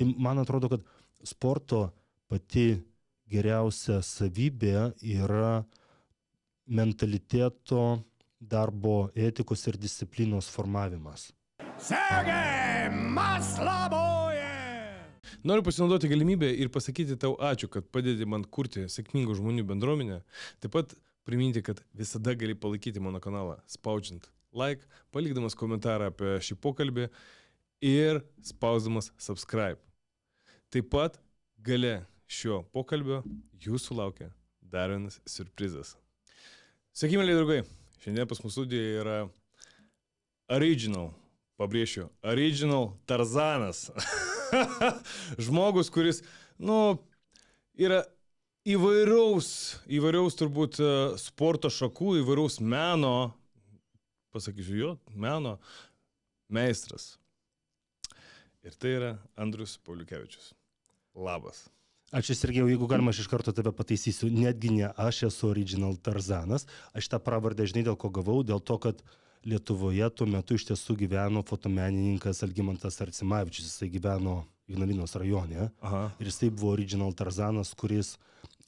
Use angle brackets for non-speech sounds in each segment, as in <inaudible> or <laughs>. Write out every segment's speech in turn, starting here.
Tai man atrodo, kad sporto pati geriausia savybė yra mentaliteto, darbo etikos ir disciplinos formavimas. Sergei Maslaboje! Noriu pasinaudoti galimybę ir pasakyti tau ačiū, kad padedi man kurti sėkmingų žmonių bendruomenę. Taip pat priminti, kad visada gali palaikyti mano kanalą, spaudžiant like, palikdamas komentarą apie šį pokalbį ir spausdamas subscribe. Taip pat gale šio pokalbio jūsų laukia dar vienas surprizas. Sveiki, mėly draugai. Šiandien pas mūsų studijoje yra original, pabrėšiu, original Tarzanas. <laughs> Žmogus, kuris, nu, yra įvairaus, įvairaus turbūt e, sporto šakų, įvairaus meno, pasakysiu jo, meno meistras. Ir tai yra Andrius Pauliukevičius. Labas. Ačiū Sergėjau, jeigu galima, aš iš karto tave pataisysiu. Netgi ne aš esu original Tarzanas. Aš tą pravardę žinai dėl ko gavau, dėl to, kad Lietuvoje tuo metu iš tiesų gyveno fotomenininkas Algymantas Arcimavičius. Jisai gyveno Ignalinos rajone. Aha. Ir jisai buvo original Tarzanas, kuris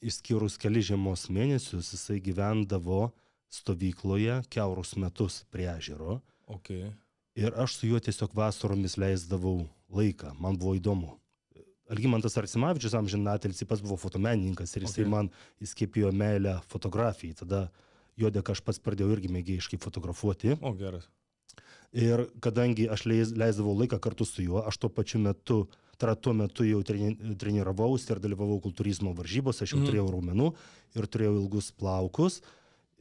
išskyrus keli žiemos mėnesius, jisai gyvendavo stovykloje keurus metus prie ežero. Okay. Ir aš su juo tiesiog vasaromis leisdavau laiką. Man buvo įdomu Algymantas Arsimavičius amžinatelis, pats buvo fotomenininkas ir jisai okay. man įskėpėjo meilę fotografijai. Tada jo dėka aš pats pradėjau irgi mėgėjiškai fotografuoti. O geras. Ir kadangi aš leis, leisdavau laiką kartu su juo, aš tuo pačiu metu, tai yra tuo metu jau treni, treniravausi ir dalyvavau kultūrizmo varžybose, aš jau mm. turėjau raumenų ir turėjau ilgus plaukus.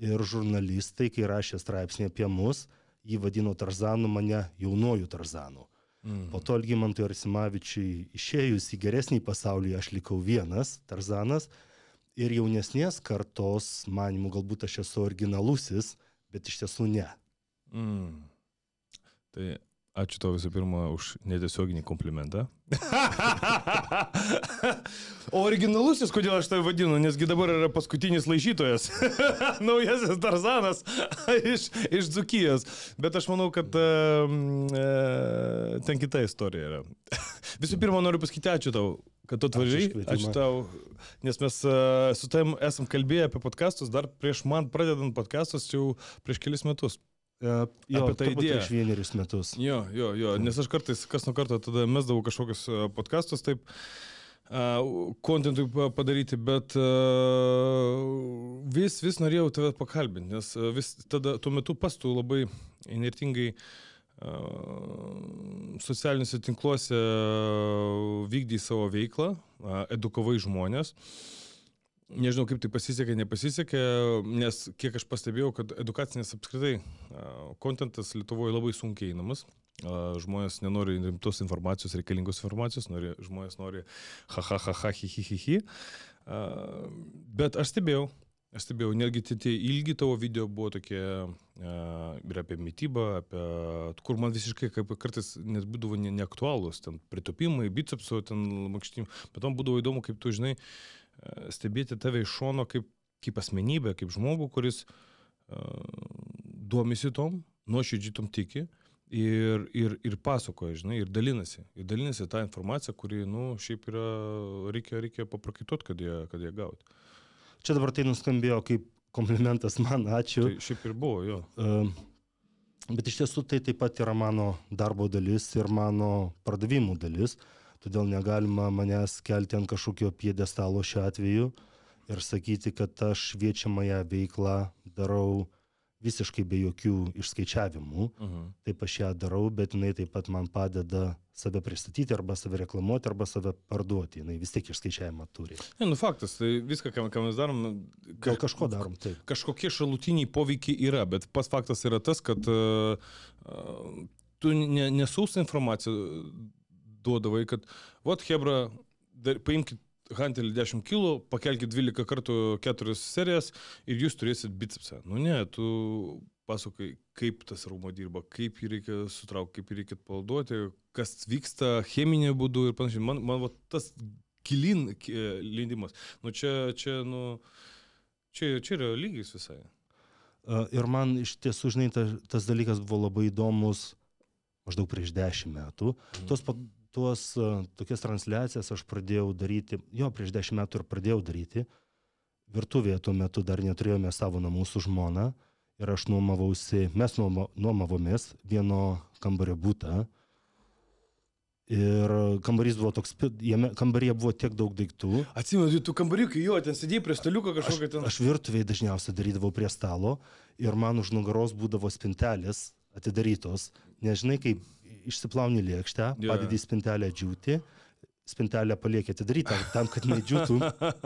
Ir žurnalistai, kai rašė straipsnį apie mus, jį vadino Tarzanu, mane jaunuoju Tarzanu. Mm. Po to Algimantui Arsimavičiui išėjus į geresnį pasaulį aš likau vienas, Tarzanas, ir jaunesnės kartos manimų galbūt aš esu originalusis, bet iš tiesų ne. Mm. Tai Ačiū tau visų pirma už netiesioginį komplimentą. o <laughs> originalusis, kodėl aš tai vadinu, nesgi dabar yra paskutinis laišytojas, <laughs> naujasis Tarzanas <laughs> iš, iš Dzukijos. Bet aš manau, kad uh, uh, ten kita istorija yra. visų pirma, noriu pasakyti ačiū tau, kad tu atvažiai. Ačiū tau, nes mes uh, su tavim esam kalbėję apie podcastus dar prieš man pradedant podcastus jau prieš kelis metus. Uh, jo, apie tą idėją. Prieš vienerius metus. Jo, jo, jo, nes aš kartais, kas nuo karto tada mesdavau kažkokius podcastus, taip, kontentui uh, padaryti, bet vis, vis norėjau tave pakalbinti, nes vis tada tuo metu pastų labai inertingai socialiniuose tinkluose vykdai savo veiklą, edukavai žmonės. Uh, Nežinau, kaip tai pasisekė, nepasisekė, nes kiek aš pastebėjau, kad edukacinės apskritai kontentas Lietuvoje labai sunkiai einamas. Žmonės nenori rimtos informacijos, reikalingos informacijos, nori, žmonės nori ha ha ha ha hi hi hi hi. Bet aš stebėjau, aš stebėjau, netgi tie ilgi tavo video buvo tokie ir apie mytybą, apie, kur man visiškai kaip kartais net būdavo ne, neaktualūs, ten pritopimai, bicepsų, ten makštim, bet man būdavo įdomu, kaip tu žinai, stebėti tave iš šono kaip, kaip asmenybę, kaip žmogų, kuris domisi tom, nuoširdžiai tom tiki ir, ir, ir pasakoja, žinai, ir dalinasi. Ir dalinasi tą informaciją, kuri, nu, šiaip yra, reikia, reikia paprakaituoti, kad jie, kad jie gautų. Čia dabar tai nuskambėjo kaip komplimentas man, ačiū. Tai šiaip ir buvo, jo. Uh, bet iš tiesų tai taip pat yra mano darbo dalis ir mano pardavimų dalis. Uh, todėl negalima manęs kelti ant kažkokio piedestalo šiuo atveju ir sakyti, kad aš šviečiamąją veiklą darau visiškai be jokių išskaičiavimų. Uh mhm. -huh. Taip aš ją darau, bet jinai taip pat man padeda save pristatyti arba save reklamuoti arba save parduoti. Jinai vis tiek išskaičiavimą turi. Ne, nu faktas, tai viską, ką, ką mes darom. Ka, Gal kažko darom, taip. Kažkokie šalutiniai poveikiai yra, bet pats faktas yra tas, kad uh, tu ne, nesaus informaciją duodavai, kad, vat, Hebra, dar, paimkite Hantelį 10 kg, pakelkite 12 kartų 4 serijas ir jūs turėsit bicepsą. Nu ne, tu pasakai, kaip tas raumo dirba, kaip jį reikia sutraukti, kaip jį reikia palduoti, kas vyksta cheminė būdu ir panašiai. Man, man va, tas gilin lindimas, nu čia, čia, nu, čia, čia yra lygis visai. Ir man iš tiesų, žinai, ta, tas dalykas buvo labai įdomus maždaug prieš dešimt metų. Mm. Tos tuos, e, tokias transliacijas aš pradėjau daryti, jo, prieš dešimt metų ir pradėjau daryti. Virtuvėje tuo metu dar neturėjome savo namų su žmona ir aš nuomavausi, mes nuomavomės vieno kambario būtą. Ir kambarys buvo toks, jame kambaryje buvo tiek daug daiktų. Atsimenu, tu kambariukai, jo, ten sėdėjai prie staliuko kažkokio ten. Aš virtuviai dažniausiai darydavau prie stalo ir man už nugaros būdavo spintelės atidarytos. Nežinai, kaip išsiplauni lėkštę, yeah. padedi spintelę džiūti, spintelę palieki atidarytą tam, kad nedžiūtų.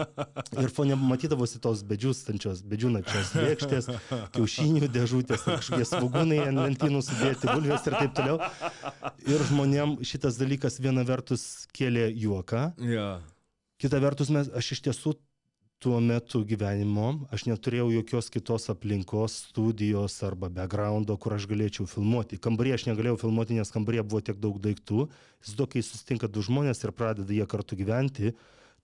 <laughs> Ir fone matydavosi tos bedžiūstančios, bedžiūnačios lėkštės, kiaušinių dėžutės, kažkokie svagūnai ant lentynų sudėti, bulvės ir taip toliau. Ir žmonėm šitas dalykas viena vertus kėlė juoką. Yeah. Kita vertus, mes, aš iš tiesų tuo metu gyvenimo aš neturėjau jokios kitos aplinkos, studijos arba backgroundo, kur aš galėčiau filmuoti. Kambaryje aš negalėjau filmuoti, nes kambaryje buvo tiek daug daiktų. Du, kai susitinka du žmonės ir pradeda jie kartu gyventi,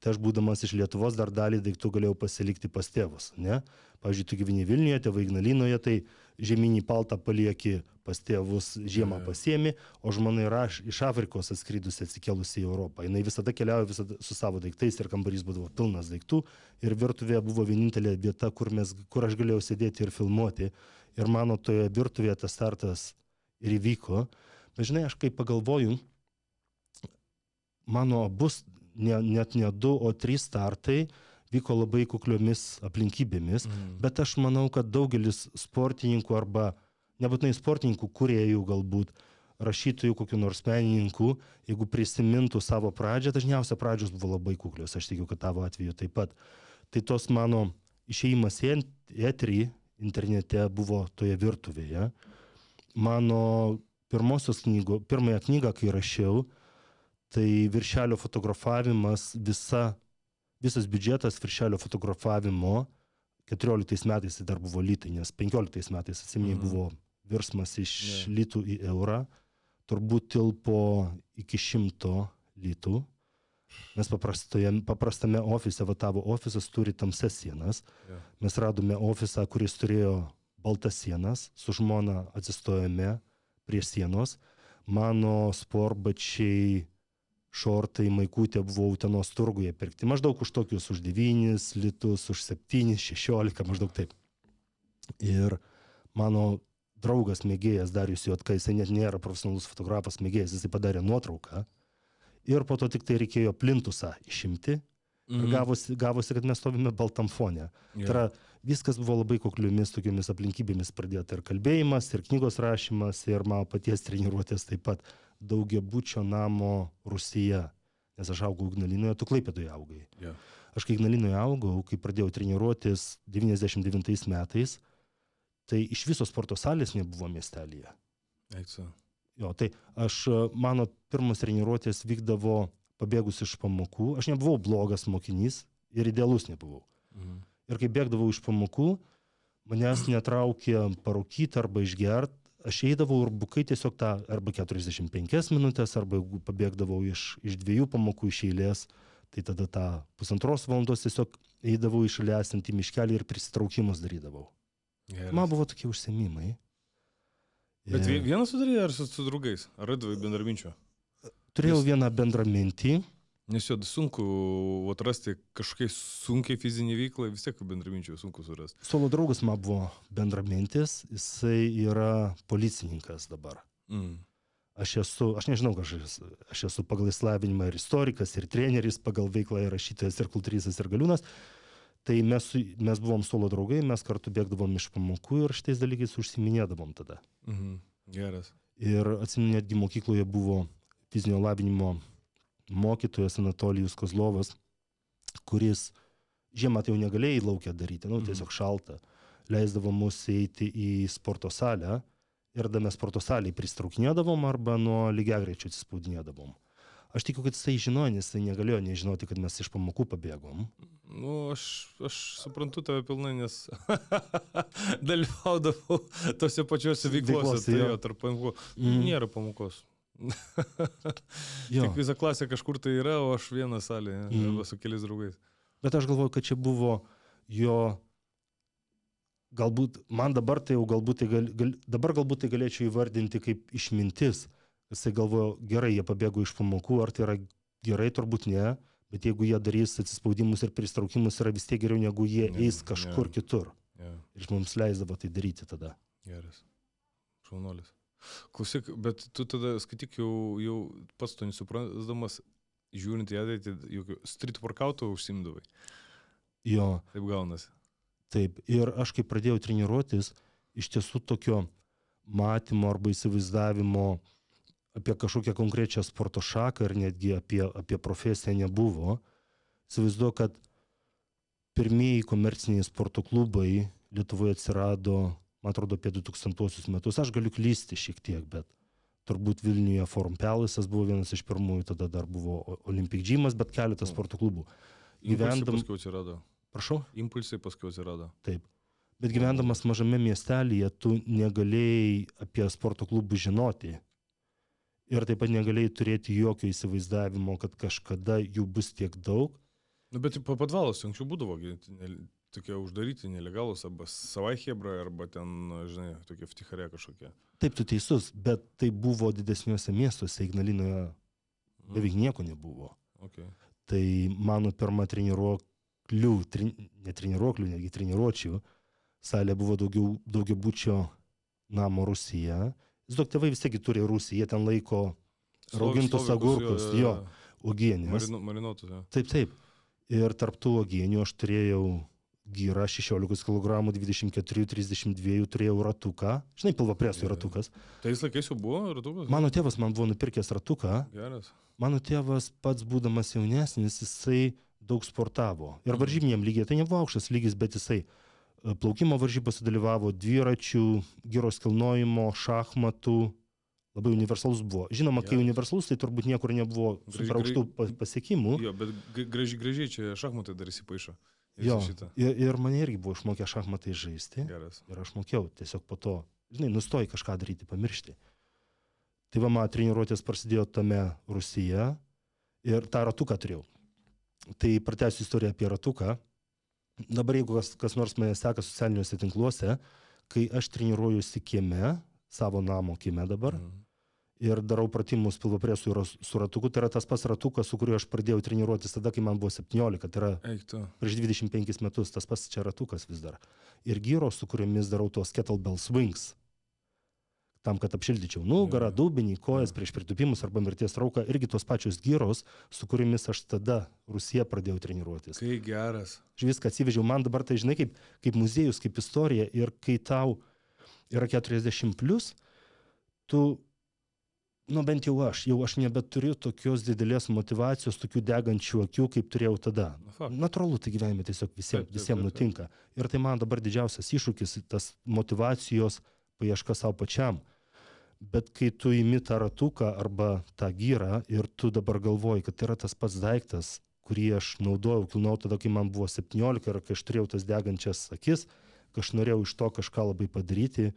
tai aš būdamas iš Lietuvos dar dalį daiktų galėjau pasilikti pas tėvus. Ne? Pavyzdžiui, tu gyveni Vilniuje, tėvai Ignalinoje, tai žemynį paltą palieki pas tėvus, žiemą pasiemi, o žmona yra iš Afrikos atskridusi atsikėlusi į Europą. Jis visada keliauja visada su savo daiktais ir kambarys būdavo pilnas daiktų ir virtuvėje buvo vienintelė vieta, kur, mes, kur aš galėjau sėdėti ir filmuoti. Ir mano toje virtuvėje tas startas ir įvyko. Bet žinai, aš kaip pagalvoju, mano bus ne, net ne du, o trys startai vyko labai kukliomis aplinkybėmis, mm. bet aš manau, kad daugelis sportininkų arba nebūtinai sportininkų, kuriejų galbūt, rašytojų, kokių nors menininkų, jeigu prisimintų savo pradžią, dažniausiai pradžios buvo labai kuklios, aš tikiu, kad tavo atveju taip pat. Tai tos mano išėjimas į eterį internete buvo toje virtuvėje. Mano pirmosios knygos, pirmąją knygą, kai rašiau, tai viršelio fotografavimas, visa visas biudžetas viršelio fotografavimo 14 metais tai dar buvo litai, nes 15 metais atsiminiai mhm. buvo virsmas iš yeah. litų į eurą, turbūt tilpo iki šimto litų. Mes paprastame ofise, va tavo ofisas turi tamsias sienas. Yeah. Mes radome ofisą, kuris turėjo baltas sienas, su žmona atsistojame prie sienos. Mano sportbačiai šortai maikutė buvo Utenos turguje pirkti. Maždaug už tokius, už 9 litus, už 7, 16, maždaug taip. Ir mano draugas mėgėjas Darius Jotka, jisai net nėra profesionalus fotografas mėgėjas, jisai padarė nuotrauką. Ir po to tik tai reikėjo plintusą išimti. Mhm. Ir gavosi, gavosi, kad mes stovime baltam fone. Yeah. Tai yra, viskas buvo labai kukliomis tokiamis aplinkybėmis pradėta ir kalbėjimas, ir knygos rašymas, ir mano paties treniruotės taip pat daugiabučio namo Rusija, nes aš augau Ignalinoje, tu Klaipėdoje augai. Yeah. Aš kai Ignalinoje augau, kai pradėjau treniruotis 99 metais, tai iš viso sporto salės nebuvo miestelėje. Eikso. Jo, tai aš, mano pirmas treniruotės vykdavo pabėgus iš pamokų, aš nebuvau blogas mokinys ir idealus nebuvau. Mhm. Ir kai bėgdavau iš pamokų, manęs netraukė parūkyti arba išgert, aš eidavau ir bukai tiesiog tą arba 45 minutės, arba jeigu pabėgdavau iš, iš dviejų pamokų iš eilės, tai tada tą pusantros valandos tiesiog eidavau į šalia esantį miškelį ir prisitraukimus darydavau. Geras. Man buvo tokie užsiemimai. Bet ir... vienas sudarė ar su, su draugais? Ar radai bendraminčio? Turėjau Jis... vieną bendramintį, Nes jau sunku atrasti kažkokiai sunkiai fizinį veiklą, vis tiek bendraminčių sunku surasti. Solo draugas man buvo bendramintis, jisai yra policininkas dabar. Mm. Aš esu, aš nežinau, aš esu, aš esu pagal įslavinimą ir istorikas, ir treneris, pagal veiklą ir rašytojas, ir kultūristas, ir galiūnas. Tai mes, mes buvom solo draugai, mes kartu bėgdavom iš pamokų ir šitais dalykais užsiminėdavom tada. Mhm. Geras. Ir atsimenu, netgi mokykloje buvo fizinio lavinimo mokytojas Anatolijus Kozlovas, kuris žiemą tai jau negalėjai į laukę daryti, nu, tiesiog mhm. šalta, leisdavo mus eiti į sporto salę ir tada mes sporto salėje pristraukinėdavom arba nuo lygiagreičio atsispaudinėdavom. Aš tikiu, kad jisai žinojo, nes jisai negalėjo nežinoti, kad mes iš pamokų pabėgom. Nu, aš, aš suprantu tave pilnai, nes <laughs> dalyvaudavau tose pačiose veiklose. Tai jo, tarp pamokų. Mm. Nėra pamokos. Tik visa klasė kažkur tai yra, o aš vieną salę, mm. arba su keliais draugais. Bet aš galvoju, kad čia buvo jo, galbūt, man dabar tai jau galbūt tai, gal, gal, dabar galbūt tai galėčiau įvardinti kaip išmintis, Jisai galvojo, gerai, jie pabėgo iš pamokų, ar tai yra gerai, turbūt ne, bet jeigu jie darys atsispaudimus ir pristraukimus, yra vis tiek geriau, negu jie Ne, eis kažkur ne. kitur. Yeah. Ir mums leisdavo tai daryti tada. Geras. Šaunuolis. Klausyk, bet tu tada skaityk jau, jau pats to nesuprantamas, žiūrint į ateitį, jokių street workoutų užsimdavai. Jo, Taip gaunasi. taip. Ir aš kai pradėjau treniruotis, iš tiesų tokio matymo arba įsivaizdavimo apie kažkokią konkrečią sporto šaką ir netgi apie, apie profesiją nebuvo. Įsivaizduoju, kad pirmieji komerciniai sporto klubai Lietuvoje atsirado, man atrodo, apie 2000 metus. Aš galiu klysti šiek tiek, bet turbūt Vilniuje Forum Palace'as buvo vienas iš pirmųjų, tada dar buvo Olympic Gymas, bet keletas O. sporto klubų. Impulsai Gyvendam, paskui atsirado. prašau. Impulsai paskui atsirado. Taip. Bet gyvendamas mažame miestelėje, tu negalėjai apie sporto klubus žinoti. Ir taip pat negalėjai turėti jokio įsivaizdavimo, kad kažkada jų bus tiek daug. Nu, bet po padvalos anksčiau būdavo tokie uždaryti, nelegalus, arba savai hebra, arba ten, žinai, tokie vtiharė kažkokie. Taip, tu teisus, bet tai buvo didesniuose miestuose, Ignalinoje Mm. beveik nieko nebuvo. Okay. Tai mano pirma treniruoklių, tren, ne treniruoklių, netgi treniruočių, salė buvo daugiau, daugia būčio namo Rusija. Žinok, tėvai vis tiek turi Rusiją, jie ten laiko raugintus agurkus, jo, uogienės. Marinu, marinuotus, jo. Taip, taip. Ir tarptų uogienių aš turėjau gyrą 16 kg, 24-32 turėjau ratuką. Žinai, pilvo presui ratukas. Tais laikais jau buvo ratukas? Mano tėvas man buvo nupirkęs ratuką. Geras. Mano tėvas pats būdamas jaunesnis, jisai daug sportavo. Ir varžybiniam lygiai, tai nebuvo aukštas lygis, bet jisai e, plaukimo varžybose dalyvavo, dviračių, gyros kilnojimo, šachmatų. Labai universalus buvo. Žinoma, kai Geras. universalus, tai turbūt niekur nebuvo super aukštų pa- pasiekimų. Jo, bet gražiai, gražiai čia šachmatai dar įsipaišo. Jo, šitą. ir, ir mane irgi buvo išmokę šachmatai žaisti. Geras. Ir aš mokėjau tiesiog po to, žinai, nustoji kažką daryti, pamiršti. Tai va, mano treniruotės prasidėjo tame Rusija ir tą ratuką turėjau. Tai pratęsiu istoriją apie ratuką. Dabar jeigu kas, kas nors mane seka socialiniuose tinkluose, kai aš treniruojuosi kieme, savo namo kieme dabar, Mhm. Ir darau pratimus pilvo presui ras- su ratuku, tai yra tas pats ratukas, su kuriuo aš pradėjau treniruotis tada, kai man buvo 17, tai yra prieš 25 metus, tas pats čia ratukas vis dar. Ir gyros, su kuriomis darau tuos kettlebell swings, tam, kad apšildyčiau nugarą, dubenį, kojas prieš pritupimus arba mirties trauką, irgi tos pačios gyros, su kuriomis aš tada Rusija pradėjau treniruotis. Kai geras. Aš viską atsivežiau, man dabar tai žinai kaip, kaip muziejus, kaip istorija. Ir kai tau yra 40 plus, tu, nu bent jau aš, jau aš nebeturiu tokios didelės motivacijos, tokių degančių akių, kaip turėjau tada. Natūralu, tai gyvenime tiesiog taip, taip. nutinka. Ir tai man dabar didžiausias iššūkis, tas motivacijos paieška savo pačiam. Bet kai tu įimi tą ratuką arba tą gyrą ir tu dabar galvoji, kad tai yra tas pats daiktas, kurį aš naudojau, kilnau tada, kai man buvo 17 ir kai aš turėjau tas degančias akis, kai aš norėjau iš to kažką labai padaryti,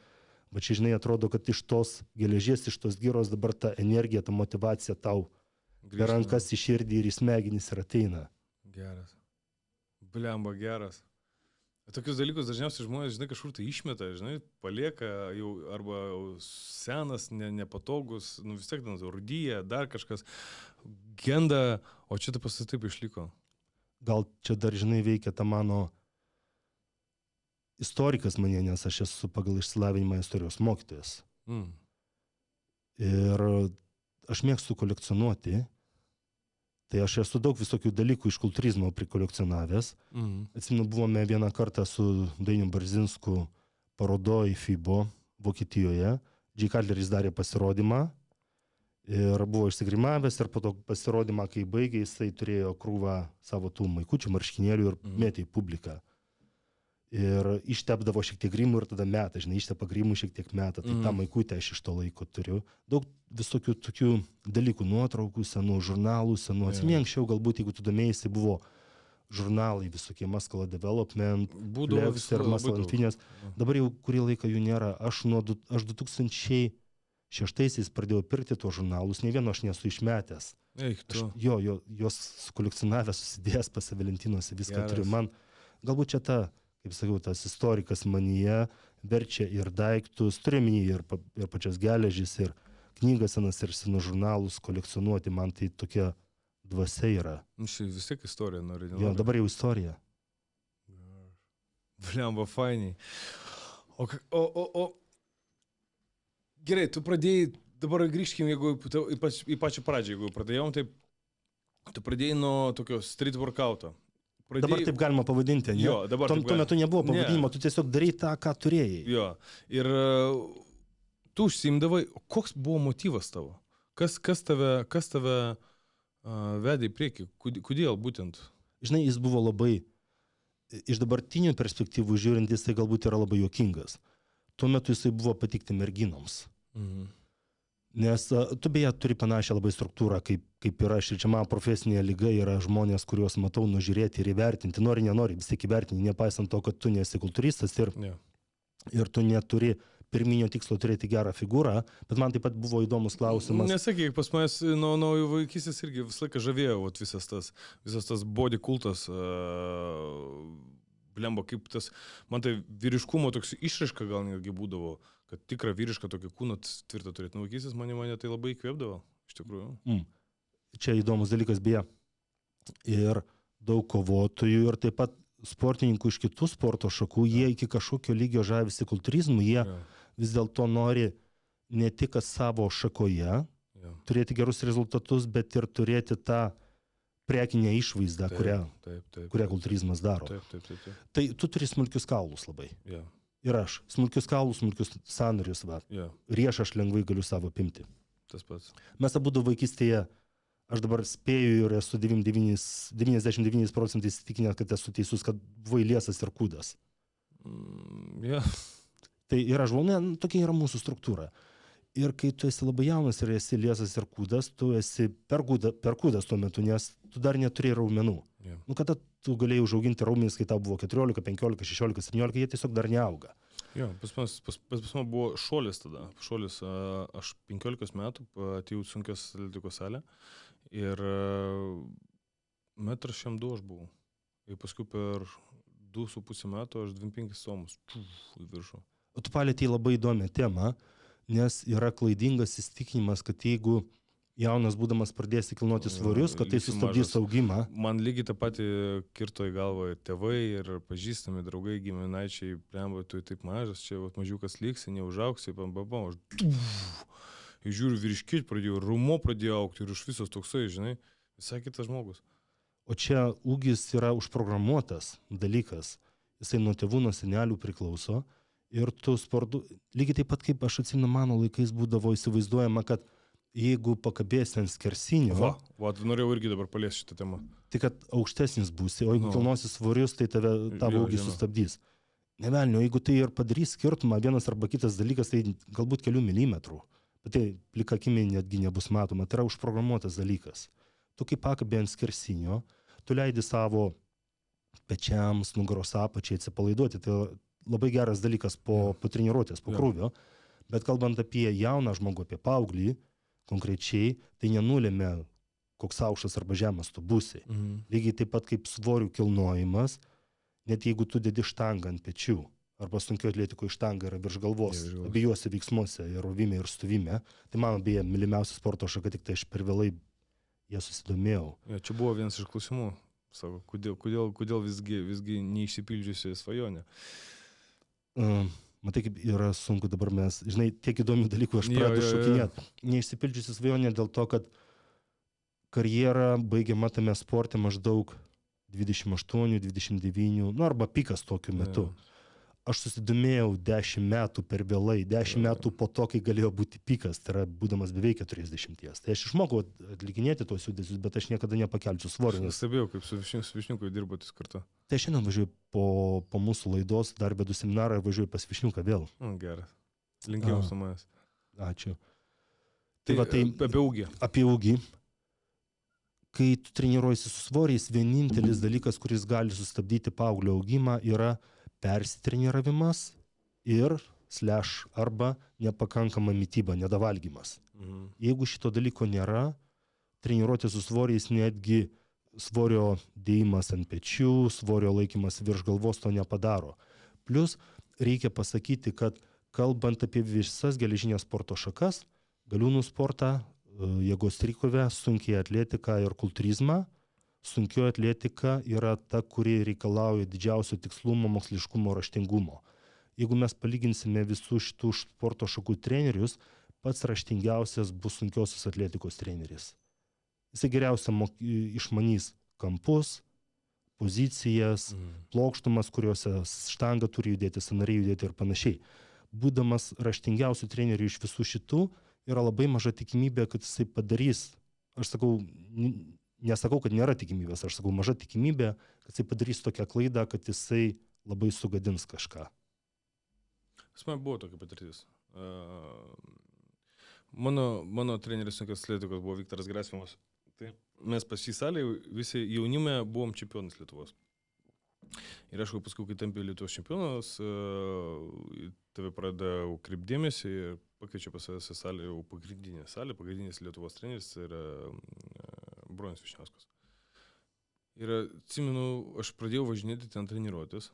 bet čia, žinai, atrodo, kad iš tos geležies, iš tos gyros dabar ta energija, ta motivacija tau per Grįžtame. rankas į širdį ir į smegenis ir ateina. Geras. Blemba geras. Tokius dalykus dažniausiai žmonės, žinai, kažkur tai išmeta, žinai, palieka jau arba senas, ne, nepatogus, nu vis tiek ten rudyje, dar kažkas genda, o čia tai pas taip išliko. gal čia dar žinai veikia ta mano istorikas mane, nes aš esu pagal išsilavinimą istorijos mokytojas. Mm. Ir aš mėgstu kolekcionuoti. Tai aš esu daug visokių dalykų iš kultūrizmo prikolekcionavęs. Mm. Atsimenu, buvome vieną kartą su Dainiu Barzinsku parodoje FIBO Vokietijoje. G. Cutleris darė pasirodymą ir buvo išsigrimavęs ir po to pasirodymą, kai baigė, jisai turėjo krūvą savo tų maikučių, marškinėlių ir Mhm. metė į publiką. Ir ištepdavo šiek tiek grimų ir tada metą, žinai, ištepa grimų šiek tiek metą. Tai Mhm. tą maikutę aš iš to laiko turiu. Daug visokių tokių dalykų, nuotraukų, senų žurnalų, senų. Jo. Atsimė anksčiau, galbūt, jeigu tu domėjai, buvo žurnalai visokie Muscle Development, Būdavo ir lenktynės. Jo. Dabar jau kurį laiką jų nėra. Aš nuo du, aš 2006 pradėjau pirkti tuos žurnalus, ne vieno aš nesu išmetęs. Eik Aš, jo, jo, juos kolekcionavęs, susidėjęs pas Valentinuose, viską Geras. turiu. Man galbūt čia ta, kaip sakiau, tas istorikas manyje verčia ir daiktus, turiu minį ir, pa- ir pačias geležis, ir knygas senas ir senus žurnalus kolekcionuoti, man tai tokia dvasia yra. Nu, Čia vis tiek istorija nori. Jo, dabar jau istorija. Blemba, fainiai. O, o, o, o. Gerai, tu pradėjai, dabar grįžkim, jeigu į pačią pradžią, jeigu pradėjom, tai tu pradėjai nuo tokio street workouto. Pradėjai, Dabar taip galima pavadinti, ne? Jo, dabar Tuo, tuo metu nebuvo Ne. pavadinimo, tu tiesiog darai tą, ką turėjai. Jo. Ir e, tu užsimdavai, koks buvo motyvas tavo? Kas, kas tave, kas tave uh, vedė į priekį? Kod- Kodėl būtent? Žinai, jis buvo labai, iš dabartinių perspektyvų žiūrint, jis tai galbūt yra labai juokingas. Tuo metu jisai buvo patikti merginoms. Mhm. Nes tu beje turi panašią labai struktūrą, kaip, kaip čia mano profesinė lyga yra žmonės, kuriuos matau nužiūrėti ir įvertinti. Nori, nenori, vis tiek įvertinti, nepaisant to, kad tu nesi kultūristas ir, Yeah. ir tu neturi pirminio tikslo turėti gerą figūrą. Bet man taip pat buvo įdomus klausimas. Nesakyk, pas manęs nuo, nuo vaikystės irgi visą laiką žavėjo vat, visas tas, visas tas body kultas. Uh, Blemba, kaip tas, man tai vyriškumo toks išraiška gal netgi būdavo, kad tikrą vyrišką tokį kūną tvirtą turėti. Nuo vaikystės mane, mane tai labai įkvėpdavo, iš tikrųjų. Mm. Čia įdomus dalykas beje. Ir daug kovotojų ir taip pat sportininkų iš kitų sporto šakų, jie iki kažkokio lygio žavisi kultūrizmu, jie Jo, vis dėlto nori ne tik savo šakoje jo. turėti gerus rezultatus, bet ir turėti tą prekinę išvaizdą, Taip, kurią, taip, taip, kurią kultūrizmas daro. Taip, taip, taip. taip. Tai tu turi smulkius kaulus labai. Ja, Ir aš. Smulkius kaulus, smulkius sanarius, va. ja, Rieš aš lengvai galiu savo pimti. tas pats. Mes abu vaikystėje, aš dabar spėju ir esu 99, 99 procentais įsitikinęs, kad esu teisus, kad buvai liesas ir kūdas. Mm, ja, Tai galvoju, ne, nu, tokia yra mūsų struktūra. Ir kai tu esi labai jaunas ir esi liesas ir kūdas, tu esi per, kūda, per kūdas tuo metu, nes tu dar neturi raumenų. ja. Nu, kada tu galėjai užauginti raumenis, kai tau buvo 14, 15, 16, 17, jie tiesiog dar neauga. Jo, pas mus pas, pas, pas man buvo šuolis tada. Šuolis, aš 15 metų atėjau sunkios atletikos salę ir metras šiam du aš buvau. Ir paskui per 2,5 metų aš 25 somus į viršų. O tu palėtėjai labai įdomią temą, nes yra klaidingas įstikinimas, kad jeigu jaunas būdamas pradėsi kilnoti svorius, kad tai sustabdys augimą. Man lygiai tą patį kirto į galvą ir tėvai, ir pažįstami draugai, giminaičiai, plemba, tu taip mažas, čia vat, mažiukas liksi, neužauksi, pam, pam, pam, aš... Žiūriu, vyriškiai pradėjo, rumo pradėjo aukti ir iš visos toksai, žinai, visai kitas žmogus. O čia ūgis yra užprogramuotas dalykas. Jisai nuo tėvų, nuo senelių priklauso. Ir tu sportu, lygiai taip pat kaip aš atsimenu, mano laikais būdavo įsivaizduojama, kad jeigu pakabėsi ant skersinio, Va, va, norėjau irgi dabar paliesti šitą temą. tai kad aukštesnis būsi, o jeigu Nu. kilnosi svorius, tai tave tavo ūgis sustabdys. Nevelnio, jeigu tai ir padarys skirtumą, vienas arba kitas dalykas, tai galbūt kelių milimetrų. Bet tai plikakimi netgi nebus matoma, tai yra užprogramuotas dalykas. Tu kaip pakabė ant skersinio, tu leidi savo pečiams, nugaros apačiai atsipalaiduoti. Tai labai geras dalykas po, po treniruotės, po krūvio. Bet kalbant apie jauną žmogų, apie paauglį, konkrečiai, tai nenulėmė, koks aukštas arba žemas tu būsi. Mhm. Lygiai taip pat kaip svorių kilnojimas, net jeigu tu dedi štangą ant pečių, arba sunkio atletiko štanga yra virš galvos, galvos. abiejose veiksmuose, ir rovime, ir stuvime, tai mano beje mylimiausia sporto šaka, tik tai aš per vėlai jie susidomėjau. Ja, čia buvo vienas iš klausimų. Savo, kodėl, kodėl, kodėl visgi, visgi neišsipildžiusi svajonė. Uh, matai, kaip yra sunku dabar mes, žinai, tiek įdomių dalykų aš Jo, pradedu jo, jo. šokinėti. Neišsipildžiusi svajonė dėl to, kad karjera baigiama tame sporte maždaug 28, 29, nu arba pikas tokiu metu. Aš susidomėjau 10 metų per vėlai, 10 Jo. metų po to, kai galėjo būti pikas, tai yra būdamas beveik 40. Tai aš išmokau atlikinėti tos judesius, bet aš niekada nepakelčiau svorio. Nes... Stebėjau, kaip su Višniu- su Višniuku dirbotis kartu. Tai aš šiandien važiuoju po, po mūsų laidos, dar vedu seminarą ir važiuoju pas Višniuką vėl. Nu, geras. A. nuo manęs. Ačiū. Tai, Tai va, tai- apie ūgį. Apie ūgį. Kai tu treniruojasi su svoriais, vienintelis dalykas, kuris gali sustabdyti paauglio augimą, yra persitreniravimas ir slash arba nepakankama mytyba, nedavalgymas. Mhm. Jeigu šito dalyko nėra, treniruotė su svoriais netgi svorio dėjimas ant pečių, svorio laikymas virš galvos to nepadaro. Plus reikia pasakyti, kad kalbant apie visas geležinės sporto šakas, galiūnų sportą, e, jėgos trikovę, sunkiai atletiką ir kultūrizmą. Sunkioji atletika yra ta, kuri reikalauja didžiausio tikslumo, moksliškumo, raštingumo. Jeigu mes palyginsime visų šitų sporto šakų trenerius, pats raštingiausias bus sunkiosios atletikos treneris. Jis geriausia išmanys kampus, pozicijas, mm. plokštumas, kuriuose štanga turi judėti, sanariai judėti ir panašiai. Būdamas raštingiausių trenerių iš visų šitų, yra labai maža tikimybė, kad jisai padarys, aš sakau, nesakau, kad nėra tikimybės, aš sakau, maža tikimybė, kad jisai padarys tokią klaidą, kad jisai labai sugadins kažką. Pas man buvo tokia patirtis. Mano, mano treneris sunkios atletikos buvo Viktoras Grasvimas. Tai mes pas šį salę visi jaunime buvom čempionas Lietuvos. Ir aišku, paskui, kai tampi Lietuvos čempionas, tave pradeda kreipdėmėsi ir pakviečia pas savęs į salę, jau pagrindinė salė, pagrindinis Lietuvos treneris yra Bronis Višniauskas. Ir atsimenu, aš pradėjau važinėti ten treniruotis.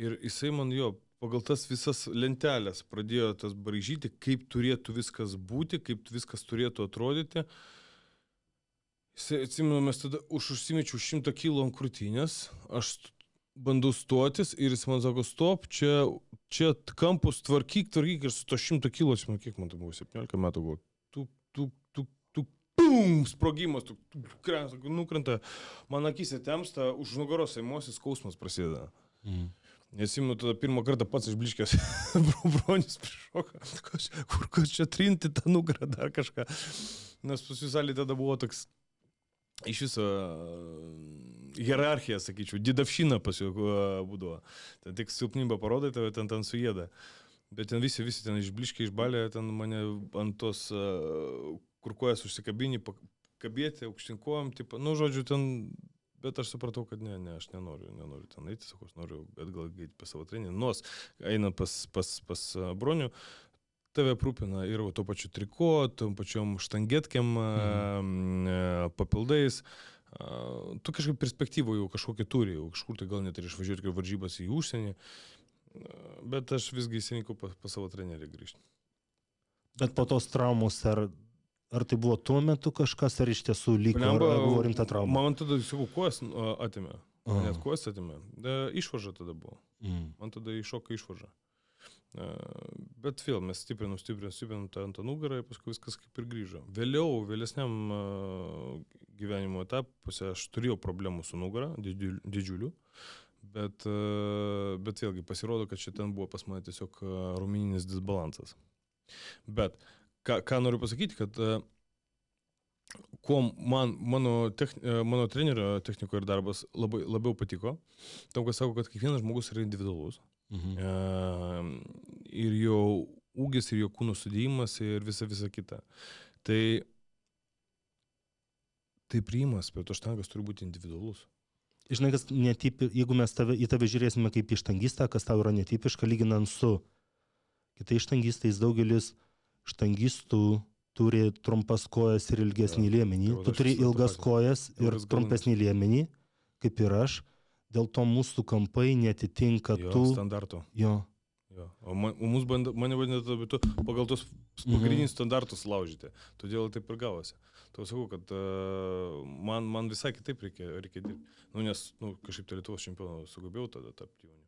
Ir jisai man jo pagal tas visas lentelės pradėjo tas braižyti, kaip turėtų viskas būti, kaip viskas turėtų atrodyti. Uh, Atsimenu, mes tada už užsimečiau šimtą kilų ant krūtinės, aš bandau stotis ir jis man sako, stop, čia, čia kampus tvarkyk, tvarkyk ir su to šimto kilų, atsimenu, kiek man tai buvo, 17 metų buvo, tu, tu, tu, pum, sprogimas, tu, tu, nukrenta, man akise temsta, už nugaros emocijos skausmas prasideda. Mm. Nesimenu, tada pirmą kartą pats išbliškęs, <laughs> bronis prišoka, kur kas čia trinti tą nugarą, dar kažką. Nes pas jūs salė tada buvo toks iš viso hierarchija, sakyčiau, didavšina pas jų būdavo. Ten tik silpnybę parodai, tave ten ten sujėda. Bet ten visi, visi ten išbliškiai, išbalė, ten mane ant tos, kur kojas užsikabinį, kabėti aukštinkojom, tipo, nu, žodžiu, ten, bet aš supratau, kad ne, ne, aš nenoriu, nenoriu ten eiti, sakau, aš noriu atgal eiti pas savo treninį. Nors einant pas, pas, pas bronių, tave aprūpina ir tuo pačiu triko, tom pačiom štangetkiam, mhm. papildais. Tu kažkaip perspektyvų jau kažkokią turi, jau kažkur tai gal net ir išvažiuoti kaip varžybas į užsienį, bet aš visgi įsirinkau pas, pas savo trenerį grįžti. Bet po tos traumos ar, ar tai buvo tuo metu kažkas, ar iš tiesų lyg ar, ar buvo rimta trauma? Man tada, sakau, kojas atimė. Net kojas atimė. Išvaža tada buvo. Mm. Man tada iššoka išvaža. Bet vėl mes stiprinam, stiprinam, stiprinam tą ant nugarą ir paskui viskas kaip ir grįžo. Vėliau, vėlesniam gyvenimo etapuose aš turėjau problemų su nugara, didžiulių, bet, bet vėlgi pasirodo, kad šiandien buvo pas mane tiesiog rumininis disbalansas. Bet ką, ką noriu pasakyti, kad kuo man, mano, techni, mano trenerio techniko ir darbas labai, labiau patiko, tam, kad sako, kad kiekvienas žmogus yra individualus. Mhm. E, ir jo ūgis, ir jo kūno sudėjimas, ir visa, visa kita. Tai, tai priimas, bet tos štangas turi būti individualus. Žinai, kas netipi, jeigu mes tave, į tave žiūrėsime kaip į štangistą, kas tau yra netipiška, lyginant su kitais štangistais, daugelis štangistų turi trumpas kojas ir ilgesnį ja, liemenį. Tu turi ilgas kojas ir trumpesnį liemenį, kaip ir aš dėl to mūsų kampai netitinka jo, tų standartų. Jo. jo. O man, mus band, mane vadina, tu pagal tos pagrindinius mhm. standartus laužyti. Todėl taip ir gavosi. Tau sakau, kad uh, man, man visai kitaip reikia, reikia dirbti. Nu, nes nu, kažkaip tai Lietuvos čempionų sugebėjau tada tapti jauniu.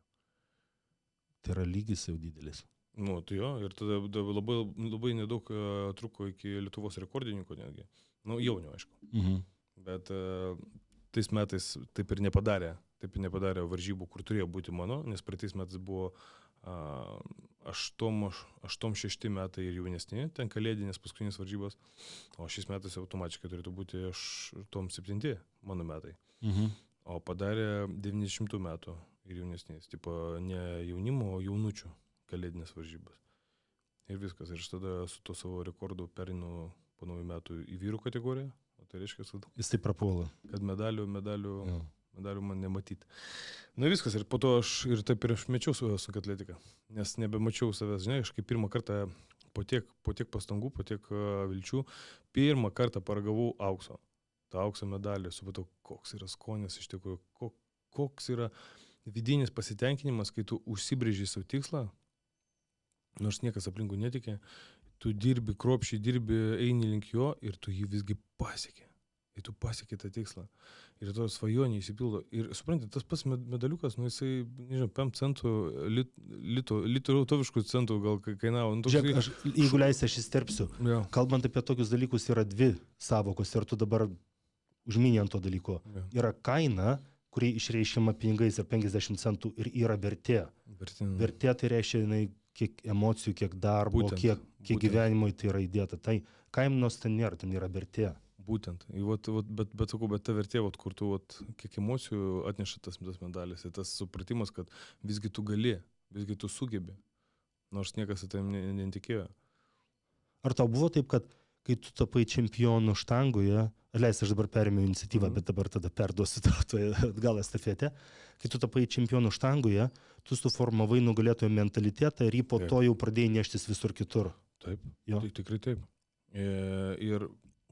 Tai yra lygis jau didelis. Nu, tai jo, ir tada labai, labai nedaug truko iki Lietuvos rekordininko netgi. Nu, jaunio, aišku. Mhm. Bet tais metais taip ir nepadarė taip nepadarė varžybų, kur turėjo būti mano, nes praeitais metais buvo a, 8-6 metai ir jaunesni, ten kalėdinės paskutinės varžybos, o šiais metais automatiškai turėtų būti 8-7 mano metai. Mhm. O padarė 90 metų ir jaunesnės, tipo ne jaunimo, o jaunučių kalėdinės varžybas. Ir viskas. Ir aš tada su to savo rekordu perinu po naujų metų į vyrų kategoriją. O tai reiškia, kad... Jis tai prapuola. Kad medalių, medalių... Ja medalių man nematyti. Na viskas, ir po to aš ir taip ir aš mečiau su sunkia atletika, nes nebemačiau savęs, žinai, aš kaip pirmą kartą po tiek, po tiek pastangų, po tiek uh, vilčių, pirmą kartą paragavau aukso. Ta aukso medalį, supratau, koks yra skonis iš tikrųjų, kok, koks yra vidinis pasitenkinimas, kai tu užsibrėži savo tikslą, nors niekas aplinkų netikė, tu dirbi, kropšiai dirbi, eini link jo ir tu jį visgi pasiekė. Ir tu pasiekė tą tikslą. Ir to svajonė įsipildo. Ir suprantate, tas pats medaliukas, nu jisai, nežinau, 5 centų, lit, lito, lito lietuviškų centų gal kainavo. Nu, Žiūrėk, aš, jeigu leisi, aš įsterpsiu. Ja. Kalbant apie tokius dalykus, yra dvi savokos ir tu dabar užminė ant to dalyko. Ja. Yra kaina, kuri išreiškiama pinigais ir 50 centų ir yra vertė. Vertin. Vertė tai reiškia, jinai, kiek emocijų, kiek darbo, Būtent, kiek, kiek būtent. gyvenimo į tai yra įdėta. Tai kainos ten nėra, ten yra vertė. Būtent. Vat, vat, bet, bet sakau, bet ta vertė, vat, kur tu, vat, kiek emocijų atneša tas, tas medalis, ir tas supratimas, kad visgi tu gali, visgi tu sugebi. Nors niekas į tai ne- netikėjo. Ar tau buvo taip, kad kai tu tapai čempionu štangoje, leis aš dabar perėmiau iniciatyvą, Mhm. bet dabar tada perduosiu tau atgal estafetę, kai tu tapai čempionu štangoje, tu suformavai nugalėtojo mentalitetą ir jį po Taip. to jau pradėjai neštis visur kitur. Taip. Jo. Tik, tikrai taip. E, Ir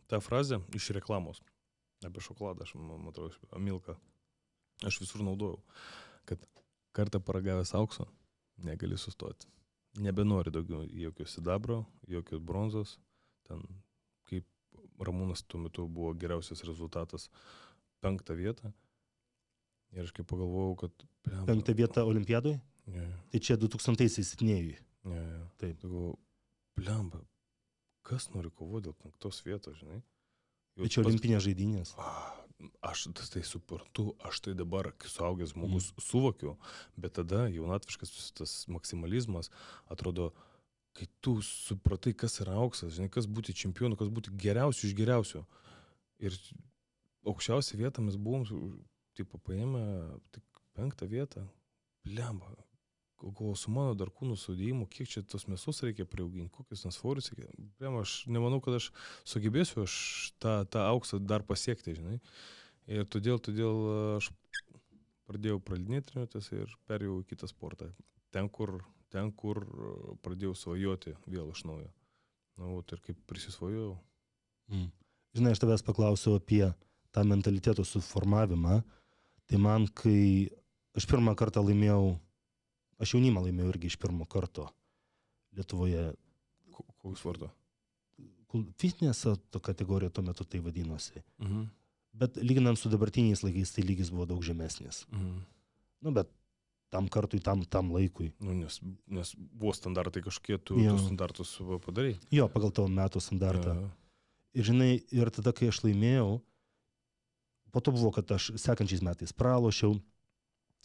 ta frazė iš reklamos apie šokoladą, aš matau, Milka, aš visur naudojau, kad kartą paragavęs aukso negali sustoti. Nebenori daugiau jokio sidabro, jokios bronzos. Ten, Ramūnas tuo metu buvo geriausias rezultatas, penktą vietą. Ir aš kaip pagalvojau, kad... blemba, Penktą vietą olimpiadoje, Ne, tai čia 2000-aisiais Sidnėjui. ne, ne. Taip. Galvoju, blemba, kas nori kovoti dėl penktos vietos, žinai? Jau Tai čia pas- olimpinės žaidynės. A, Aš tai suprantu, aš tai dabar, kai suaugęs žmogus, mm. suvokiu, bet tada jaunatviškas tas maksimalizmas atrodo, kai tu supratai, kas yra auksas, žinai, kas būti čempionu, kas būti geriausiu iš geriausių. Ir aukščiausią vietą mes buvom, taip paėmę, tik penktą vietą, blemba. Galvoju, su mano dar kūnų sudėjimu, kiek čia tos mėsos reikia priauginti, kokius nesvorius reikia. Blemba, aš nemanau, kad aš sugebėsiu aš tą, tą auksą dar pasiekti, žinai. Ir todėl, todėl aš pradėjau praleidinėti treniruotės ir perėjau į kitą sportą. Ten, kur, ten, kur pradėjau svajoti vėl iš naujo. Na, o ir kaip prisisvajojau. Mm. Žinai, aš tavęs paklausiau apie tą mentaliteto suformavimą. Tai man, kai aš pirmą kartą laimėjau, aš jaunimą laimėjau irgi iš pirmo karto Lietuvoje. Ko- Kokius vardu? Fizinės kategorija tuo metu tai vadinosi. Mhm. Bet lyginant su dabartiniais laikais, tai lygis buvo daug žemesnis. Mhm. Nu, bet tam kartui, tam, tam laikui. Nu, nes, nes buvo standartai kažkokie, tu Jo. standartus padarai. Jo, pagal tavo metų standartą. Jo. Ir žinai, ir tada, kai aš laimėjau, po to buvo, kad aš sekančiais metais pralošiau.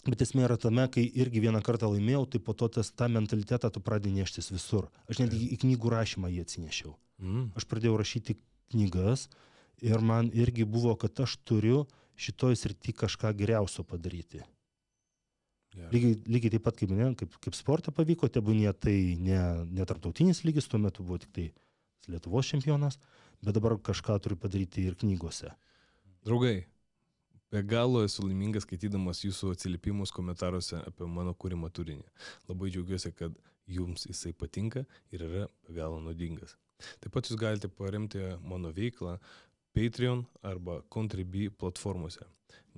Bet esmė yra tame, kai irgi vieną kartą laimėjau, tai po to tas, tą mentalitetą tu pradedi neštis visur. Aš netgi į knygų rašymą jį atsinešiau. Mhm. Aš pradėjau rašyti knygas ir man irgi buvo, kad aš turiu šitoj srity kažką geriausio padaryti. Gerai. Lygiai, lygiai taip pat kaip, ne, kaip, kaip sportą pavyko, tebūnė tai ne, ne tarptautinis lygis, tuo metu buvo tik tai Lietuvos čempionas, bet dabar kažką turiu padaryti ir knygose. Draugai, be galo esu laimingas skaitydamas jūsų atsiliepimus komentaruose apie mano kūrimo turinį. Labai džiaugiuosi, kad jums jisai patinka ir yra be galo naudingas. Taip pat jūs galite paremti mano veiklą Patreon arba Contribui platformose,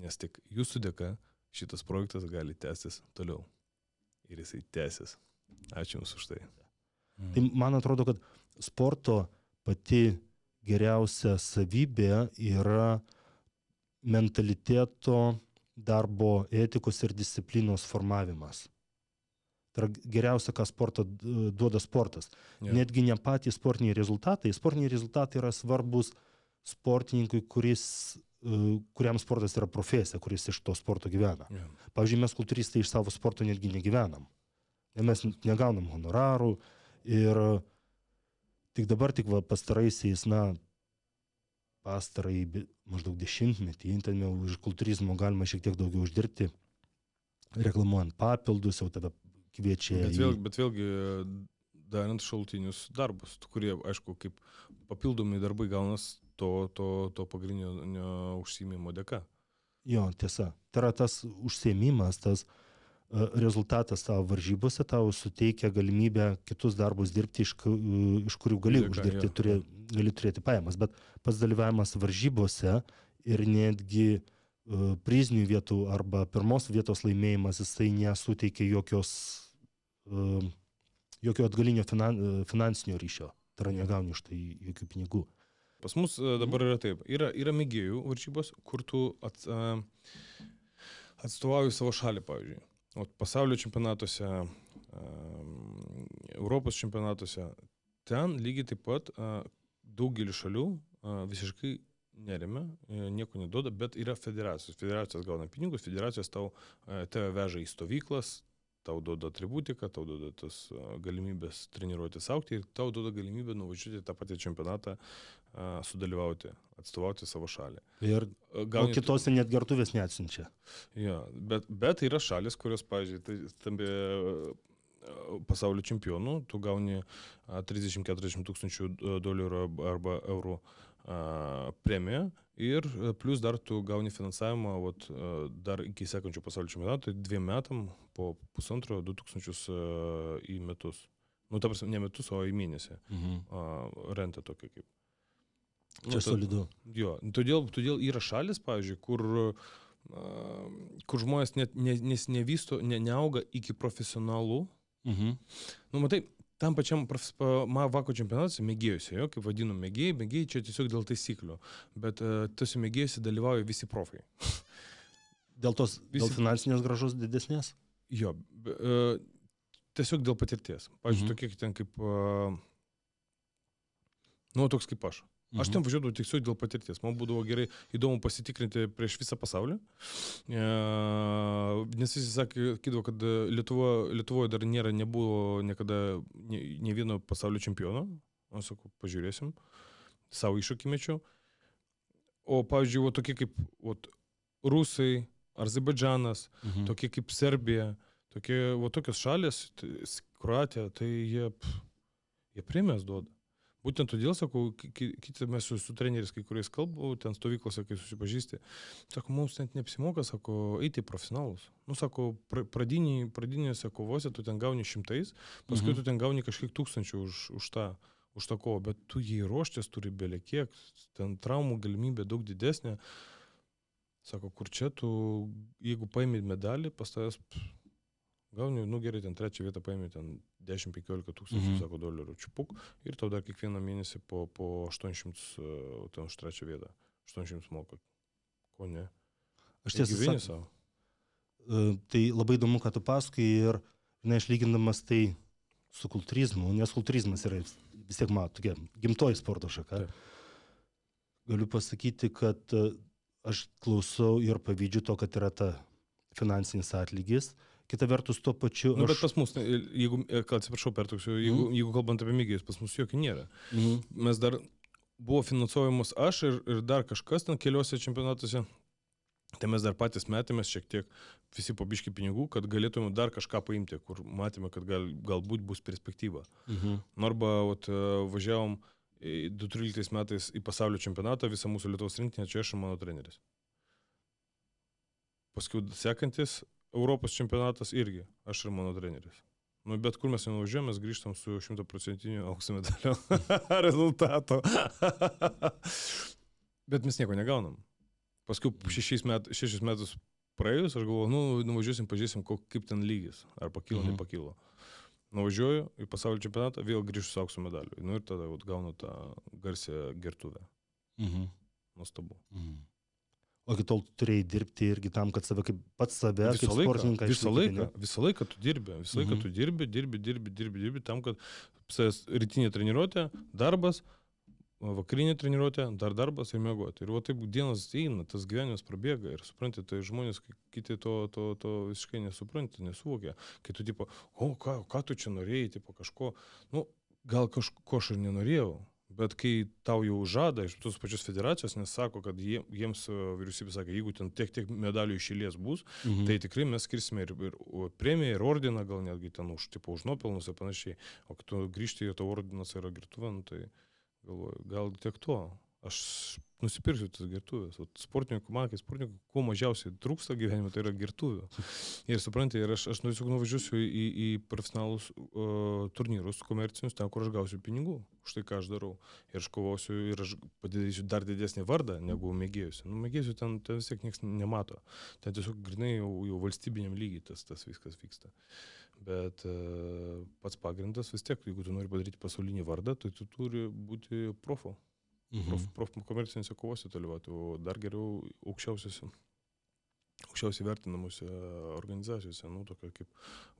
nes tik jūsų dėka šitas projektas gali tęstis toliau. Ir jisai tęsis. Ačiū Jums už tai. Tai man atrodo, kad sporto pati geriausia savybė yra mentaliteto, darbo etikos ir disciplinos formavimas. Tai yra geriausia, ką sporto d- duoda sportas. Ja. Netgi ne patys sportiniai rezultatai. Sportiniai rezultatai yra svarbus sportininkui, kuris, e, kuriam sportas yra profesija, kuris iš to sporto gyvena. Ja. Pavyzdžiui, mes kultūristai iš savo sporto netgi negyvenam. Ne, Mes negaunam honorarų ir tik dabar, tik va, pastaraisiais, na, pastarai maždaug dešimtmetį, ten jau iš kultūrizmo galima šiek tiek daugiau uždirbti, reklamuojant papildus, jau tada kviečia Bet, į... vėl, bet vėlgi, darant šaltinius darbus, kurie, aišku, kaip papildomi darbai gaunas to, to, to pagrindinio užsiimimo dėka. Jo, tiesa. Tai yra tas užsiemimas, tas e, rezultatas tavo varžybose tau suteikia galimybę kitus darbus dirbti, iš, iš kurių gali Dėka, uždirbti, turė, gali turėti pajamas. Bet pats dalyvavimas varžybose ir netgi e, prizinių vietų arba pirmos vietos laimėjimas, jisai nesuteikia jokios, e, jokio atgalinio finan, finansinio ryšio. Tai yra negauni iš tai jokių pinigų. Pas mus e, dabar yra taip. Yra, yra mėgėjų varžybos, kur tu ats, a, atstovauji savo šalį, pavyzdžiui. O pasaulio čempionatuose, a, Europos čempionatuose, ten lygiai taip pat daugelį šalių visiškai neremia, e, nieko neduoda, bet yra federacijos. Federacijos gauna pinigus, federacijos tau, tave veža į stovyklas, tau duoda atributiką, tau duoda tas galimybės treniruotis aukti ir tau duoda galimybę nuvažiuoti tą patį čempionatą, sudalyvauti, atstovauti savo šalį. Ir gal kitose net gertuvės neatsinčia. Jo, bet, bet yra šalis, kurios, pavyzdžiui, tai stambi pasaulio čempionų, tu gauni 30-40 tūkstančių dolerių arba eurų premiją ir plus dar tu gauni finansavimą vat, dar iki sekančio pasaulio čempionato, tai dviem metam po pusantro, du tūkstančius į metus. Nu, ta prasme, ne metus, o į mėnesį. Mhm. Renta tokia kaip. Nu, Čia solidu. Jo, todėl, todėl yra šalis, pavyzdžiui, kur, kur žmonės net ne, nes nevysto, ne, neauga iki profesionalų. Mhm. Nu, matai, tam pačiam Vako čempionatuose mėgėjusi, jo, kaip vadinu mėgėjai, mėgėjai čia tiesiog dėl taisyklių, bet uh, tuose mėgėjusi dalyvauja visi profai. <laughs> dėl tos visi... dėl finansinės gražos didesnės? Jo, uh, tiesiog dėl patirties. Pavyzdžiui, mhm. tokie ten kaip, uh, nu, toks kaip aš. Mhm. Aš ten važiuodavau tiesiog dėl patirties. Man būdavo gerai įdomu pasitikrinti prieš visą pasaulį. E, nes visi sakydavo, kad Lietuvo, Lietuvoje dar nėra, nebuvo niekada ne, ne vieno pasaulio čempiono. Aš sakau, pažiūrėsim. Savo iššūkį mečiau. O, pavyzdžiui, o tokie kaip o, Rusai, Azerbaidžanas, mhm. tokie kaip Serbija, tokie, o tokios šalės, Kroatija, tai jie, pff, jie premijas duoda. Būtent todėl, sakau, kiti mes su, su treneriais kai kuriais kalbau, ten stovyklose, kai susipažįsti, sako, mums net neapsimoka, sako, eiti į profesionalus. Nu, sako, pradinį, pradinėse kovose tu ten gauni šimtais, paskui mhm. tu ten gauni kažkiek tūkstančių už, už tą už tą kovą, bet tu jį ruoštis turi beliekiek, ten traumų galimybė daug didesnė. Sako, kur čia tu, jeigu paimi medalį, pas tavęs gauni, nu gerai, ten trečią vietą paimi, ten 10-15 tūkstančių, mhm. sako, dolerių čiupuk ir tau dar kiekvieną mėnesį po, po 800, uh, ten už trečią vietą, 800 moka. Ko ne? Aš tiesą sakau. savo. Uh, tai labai įdomu, ką tu pasakai ir, na, išlygindamas tai su kultūrizmu, nes kultūrizmas yra vis tiek, man, tokia gimtoji sporto šaka. Taip. Galiu pasakyti, kad uh, aš klausau ir pavydžiu to, kad yra ta finansinis atlygis, uh, kita vertus tuo pačiu... Na, nu, aš... bet pas mus, jeigu, e, atsiprašau, pertoksiu, jeigu, mm. jeigu kalbant apie mėgėjus, pas mus jokio nėra. Mm. Mes dar buvo finansuojamos aš ir, ir dar kažkas ten keliuose čempionatuose. Tai mes dar patys metėmės šiek tiek visi pabiški pinigų, kad galėtume dar kažką paimti, kur matėme, kad gal, galbūt bus perspektyva. Mhm. Arba vat, e, važiavom 2013 metais į pasaulio čempionatą, visą mūsų Lietuvos rinktinę, čia aš ir mano treneris. Paskui sekantis Europos čempionatas irgi, aš ir mano treneris. Nu, bet kur mes nenuvažiuojame, mes grįžtam su šimtaprocentiniu aukso medaliu <laughs> rezultato. bet mes nieko negaunam. Paskui šešis, met, šešis metus praėjus, aš galvoju, nu, nuvažiuosim, pažiūrėsim, kaip ten lygis, ar pakilo, mhm. nepakilo. Nuvažiuoju į pasaulio čempionatą, vėl grįžtu su aukso medaliu. Nu ir tada vat, gaunu tą garsią gertuvę. Mhm. Nuostabu. Mhm. O iki tol turėjai dirbti irgi tam, kad save kaip pats save, visą kaip laiką, sportininką. Visą laiką, visą laiką tu dirbi, visą laiką mhm. tu dirbi, dirbi, dirbi, dirbi, dirbi tam, kad rytinė treniruotė, darbas, vakarinė treniruotė, dar darbas ir mėgoti. Ir va taip dienas eina, tas gyvenimas prabėga ir suprantate, tai žmonės kiti to, to, to visiškai nesuprantate, nesuvokia. Kai tu tipo, o ką, ką tu čia norėjai, tipo kažko, nu, gal kažko aš ir nenorėjau, Bet kai tau jau žada iš tos pačios federacijos, nes sako, kad jie, jiems e, vyriausybė sakė, jeigu ten tiek, tiek medalių išėlės bus, mhm. tai tikrai mes skirsime ir, ir premiją, ir ordiną, gal netgi ten už, tipo, už nuopelnus ir panašiai. O kai tu grįžti ir tavo ordinas yra girtuvė, nu, tai galvoju, gal tiek to. Aš nusipirksiu tas gertuvės. O sportininkų, man kaip sportininkų, kuo mažiausiai trūksta gyvenime, tai yra gertuvių. Ir suprantate, ir aš, aš nu, tiesiog nuvažiuosiu į, į profesionalus uh, turnyrus komercinius, ten, kur aš gausiu pinigų už tai, ką aš darau. Ir aš kovosiu ir aš padarysiu dar didesnį vardą negu mėgėjusi. Nu, mėgėjusi ten, ten vis tiek niekas nemato. Ten tiesiog grinai jau, jau valstybiniam lygiai tas, tas viskas vyksta. Bet e, pats pagrindas vis tiek, jeigu tu nori padaryti pasaulinį vardą, tai tu turi būti profu. Mhm. Prof, prof komercinėse kovose dalyvauti, o dar geriau aukščiausiose, aukščiausiai vertinamuose organizacijose, nu, tokia kaip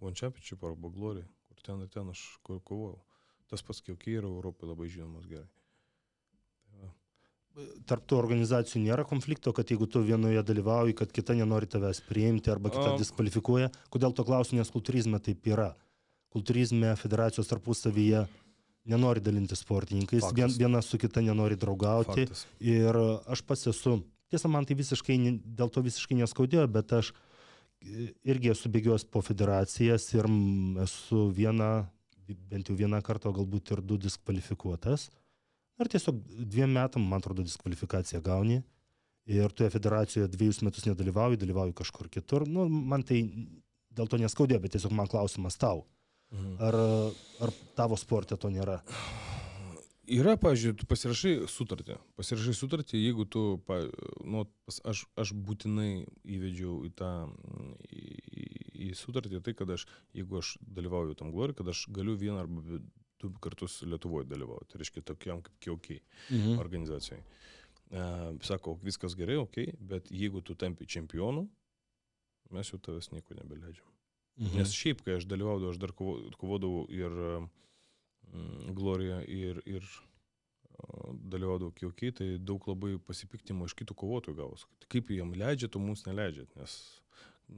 One Championship arba Glory, kur ten ir ten aš ko- kovojau. Tas pats Kiokiai yra Europoje labai žinomas gerai. Tarp tų organizacijų nėra konflikto, kad jeigu tu vienoje dalyvauji, kad kita nenori tavęs priimti arba kita A. diskvalifikuoja. Kodėl to klausiu, nes kultūrizme taip yra. Kultūrizme federacijos tarpusavyje nenori dalinti sportininkais, vien, viena su kita nenori draugauti. Faktas. Ir aš pats esu, tiesa, man tai visiškai, dėl to visiškai neskaudėjo, bet aš e, irgi esu bėgiojęs po federacijas ir esu vieną, bent jau vieną kartą, galbūt ir du diskvalifikuotas. Ar tiesiog dviem metam, man atrodo, diskvalifikaciją gauni. Ir toje federacijoje dviejus metus nedalyvauju, dalyvauju kažkur kitur. Nu, man tai dėl to neskaudėjo, bet tiesiog man klausimas tau. Mhm. Ar, ar tavo sporte to nėra? Yra, pavyzdžiui, tu pasirašai sutartį. Pasirašai sutartį, jeigu tu, pa, nu, aš, aš būtinai įvedžiau į tą, į, į- į sutartį tai, kad aš, jeigu aš dalyvauju tam glori, kad aš galiu vieną arba du kartus Lietuvoje dalyvauti. Tai reiškia, tokiam kaip kiaukiai Mhm. organizacijai. E, sako, viskas gerai, ok, bet jeigu tu tampi čempionu, mes jau tavęs nieko nebeleidžiam. Mhm. Nes šiaip, kai aš dalyvaudavau, aš dar kovodavau ir mm, Gloriją, ir, ir dalyvaudavau kiokiai, tai daug labai pasipiktimo iš kitų kovotojų gavus. Kaip jiem leidžiat, o mums neleidžiat, nes,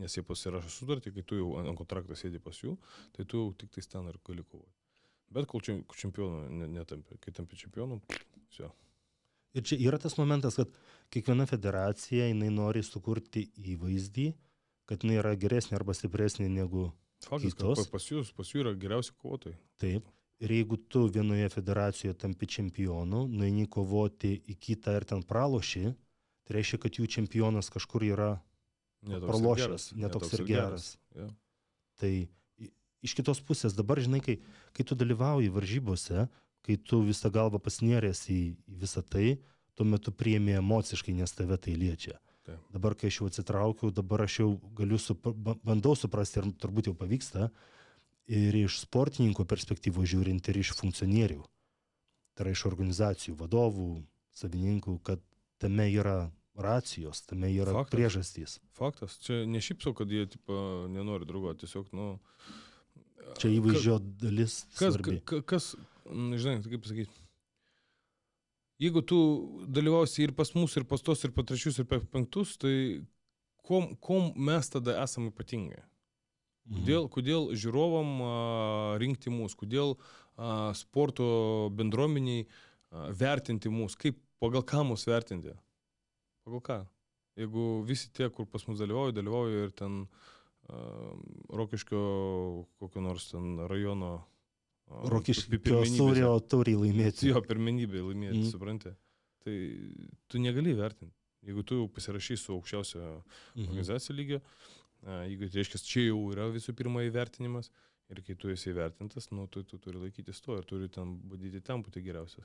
nes jie pasirašo sutartį, kai tu jau ant kontraktą sėdi pas jų, tai tu jau tik tai ten ir gali kovoti. Bet kol čempionų netampi, kai tampi čempionu, čia. Ir čia yra tas momentas, kad kiekviena federacija, jinai nori sukurti įvaizdį, mhm kad jinai yra geresnė arba stipresnė negu Faktas, Kitos? pa- pas jūs, pas jų yra geriausi kovotojai. taip. Ir jeigu tu vienoje federacijoje tampi čempionu, nueini kovoti į kitą ir ten praloši, tai reiškia, kad jų čempionas kažkur yra Ne toks ir pralošęs, geras, ne netoks toks ir geras. Ja. Tai iš kitos pusės dabar, žinai, kai, kai tu dalyvauji varžybose, kai tu visą galvą pasinėręs į, į visą tai, tuo metu priemi emociškai, nes tave tai liečia. Taip. Dabar, kai aš jau atsitraukiau, dabar aš jau galiu, supra, ba- bandau suprasti ir turbūt jau pavyksta, ir iš sportininko perspektyvos žiūrint, ir iš funkcionierių. Tai yra iš organizacijų, vadovų, savininkų, kad tame yra racijos, tame yra Faktas. priežastys. Faktas, čia ne šiaip sau, kad jie tipo, nenori draugauti, tiesiog, nu... Čia įvaizdžio dalis. Kas, svarbi. ka, kas, mm, žinai, kaip pasakyti, jeigu tu dalyvausi ir pas mus, ir pas tos, ir pas trečius, ir pas penktus, tai kom, kom mes tada esame ypatingi? Mhm. Kodėl, kodėl žiūrovam a, rinkti mus, kodėl a, sporto bendruomeniai a, vertinti mus, kaip, pagal ką mus vertinti? Pagal ką? Jeigu visi tie, kur pas mus dalyvauja, dalyvauja ir ten a, Rokiškio kokio nors ten rajono Rokiškio sūrio tauriai laimėti. Jo, pirmenybė laimėti, mm. supranti. Tai tu negali vertinti. Jeigu tu jau pasirašai su aukščiausia Mhm. organizacija lygio, a, jeigu tai reiškia, čia jau yra visų pirma įvertinimas ir kai tu esi įvertintas, nu, tu, tu turi laikytis to ir turi ten badyti ten būti geriausias.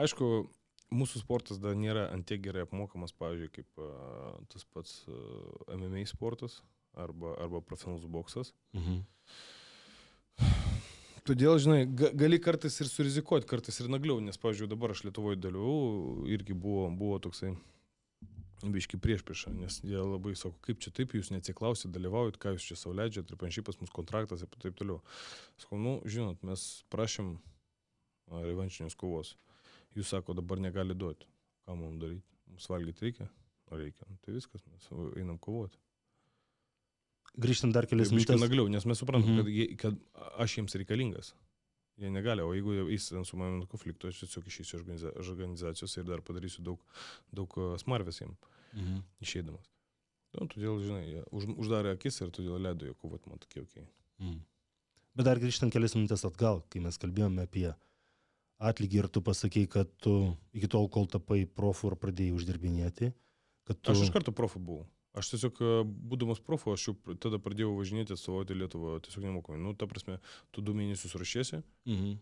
Aišku, mūsų sportas dar nėra antiek gerai apmokamas, pavyzdžiui, kaip a, tas pats a, MMA sportas arba, arba profesionalus boksas. Mhm. Todėl, žinai, ga- gali kartais ir surizikuoti, kartais ir nagliau, nes, pavyzdžiui, dabar aš Lietuvoje dalyvau, irgi buvo, buvo toksai biški prieš priešą, nes jie labai sako, kaip čia taip, jūs neatsiklausite, dalyvaujat, ką jūs čia savo leidžiate ir panašiai pas mus kontraktas ir taip toliau. Sakau, nu, žinot, mes prašym revanšinės kovos. Jūs sako, dabar negali duoti. Ką mums daryti? Mums valgyti reikia? Ar reikia? Nu, Tai viskas, mes einam kovoti. Grįžtant dar kelias minutės. nagliau, nes mes suprantam, Mhm. kad, jie, kad aš jiems reikalingas. Jie negali, o jeigu jie eis ten su manimi konfliktu, aš tiesiog išeisiu iš organiza iš organizacijos ir dar padarysiu daug, daug smarvės jiems Mhm. išeidamas. Nu, todėl, žinai, už, uždarė akis ir todėl leido jo kovoti man tokie, okay. Mhm. Bet dar grįžtant kelias minutės atgal, kai mes kalbėjome apie atlygį ir tu pasakei, kad tu iki tol, kol tapai profu ir pradėjai uždirbinėti, kad tu... Aš iš karto profu buvau. Aš tiesiog, uh, būdamas profu, aš jau tada pradėjau važinėti atstovauti Lietuvą tiesiog nemokamai. Nu, ta prasme, tu du mėnesius ruošiesi Mhm.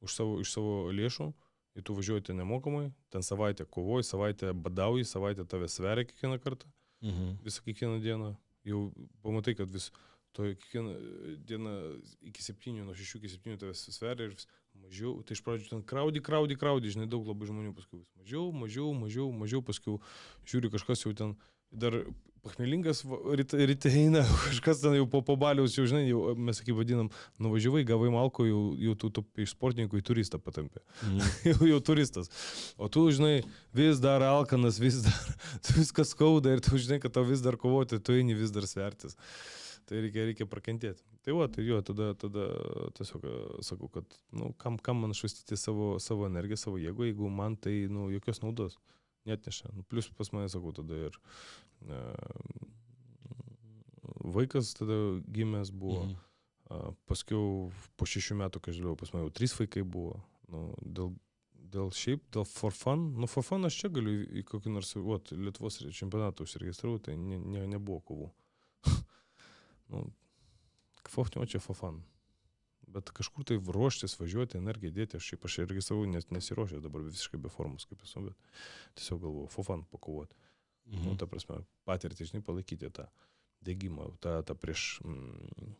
už savo, iš savo lėšų ir tu važiuoji ten nemokamai, ten savaitę kovoji, savaitę badauji, savaitę tave sveria kiekvieną kartą. Mhm. visą kiekvieną dieną, jau pamatai, kad vis to kiekvieną dieną iki 7, nuo 6 iki 7 tavęs sveria ir vis mažiau, tai iš pradžių ten kraudi, kraudi, kraudi, žinai, daug labai žmonių paskui vis mažiau, mažiau, mažiau, mažiau, paskui žiūri kažkas jau ten dar pachmelingas ryte, ryte eina, <laughs> kažkas ten jau po pabaliaus, jau žinai, jau, mes kaip vadinam, nuvažiavai, gavai malko, jau, jau tu, tu iš sportininkų į turistą patampė. Mm. <laughs> jau, jau turistas. O tu, žinai, vis dar alkanas, vis dar <laughs> viskas skauda ir tu žinai, kad tau vis dar kovoti, tu eini vis dar svertis. Tai reikia, reikia prakentėti. Tai va, tai jo, tada, tada tiesiog e, sakau, kad, nu, kam, kam man švaistyti savo, savo energiją, savo jėgą, jeigu man tai, nu, jokios naudos net neša. Nu, plus pas mane, sakau, tada ir e, vaikas tada gimęs buvo. Mhm. Paskiau po šešių metų, kai žiūrėjau, pas mane jau trys vaikai buvo. Nu, dėl, dėl šiaip, dėl for fun, nu for fun aš čia galiu į kokį nors, o, Lietuvos čempionatą užsiregistravau, tai ne, ne, nebuvo kovų. nu, Kvoftimo čia for fun. Bet kažkur tai ruoštis, važiuoti, energiją dėti, aš šiaip aš irgi savo nes, nesiuošiu dabar visiškai be formos kaip esu, bet tiesiog galvoju, for fun pakovoti. Mhm. Nu, ta prasme, patirtį, žinai, palaikyti tą dėgymą, tą, tą prieš, mm,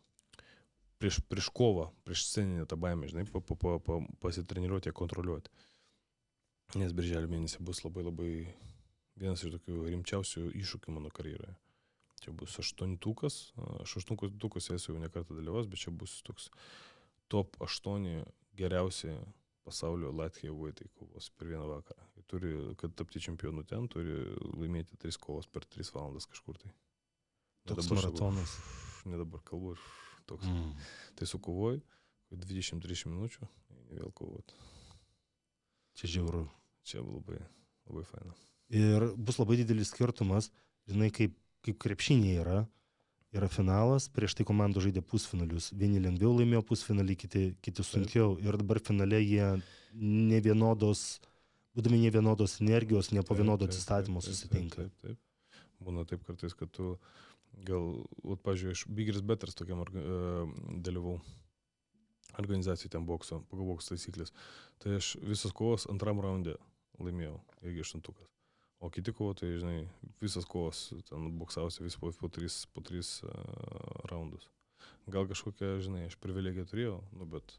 prieš, prieš kovą, prieš sceninę tą baimę, žinai, pa, pa, pa, pa, pasitreniruoti, kontroliuoti. Nes birželio mėnesį bus labai labai vienas iš tokių rimčiausių iššūkių mano karjeroje. Čia bus aštuontukas, aš aštuntukas esu jau nekartą dalyvas, bet čia bus toks top aštuoni geriausi pasaulio Latvijos vaitai kovos per vieną vakarą. Turi, kad tapti čempionu ten, turi laimėti tris kovos per tris valandas kažkur tai. Toks dabar maratonas. Ne dabar kalbu, toks. Mm. Tai sukovoju, 20-30 minučių, vėl kovoti. Čia žiauru. Čia labai, labai faina. Ir bus labai didelis skirtumas, žinai, kaip kaip krepšinė yra. Yra finalas, prieš tai komandų žaidė pusfinalius. Vieni lengviau laimėjo pusfinalį, kiti, kiti sunkiau. Ir dabar finale jie ne vienodos, būdami ne vienodos energijos, ne po vienodo atsistatymo susitinka. Taip, taip, taip. Būna taip kartais, kad tu gal, vat, pažiūrėjau, aš Bigris Betters tokiam uh, dalyvau organizacijai ten bokso, pagal bokso taisyklės. Tai aš visas kovos antram raundė laimėjau, irgi aštuntukas. O kiti kovotojai, žinai, visas kovos, ten boksausi vis po, po tris, po tris uh, raundus. Gal kažkokią, žinai, aš privilegiją turėjau, nu bet...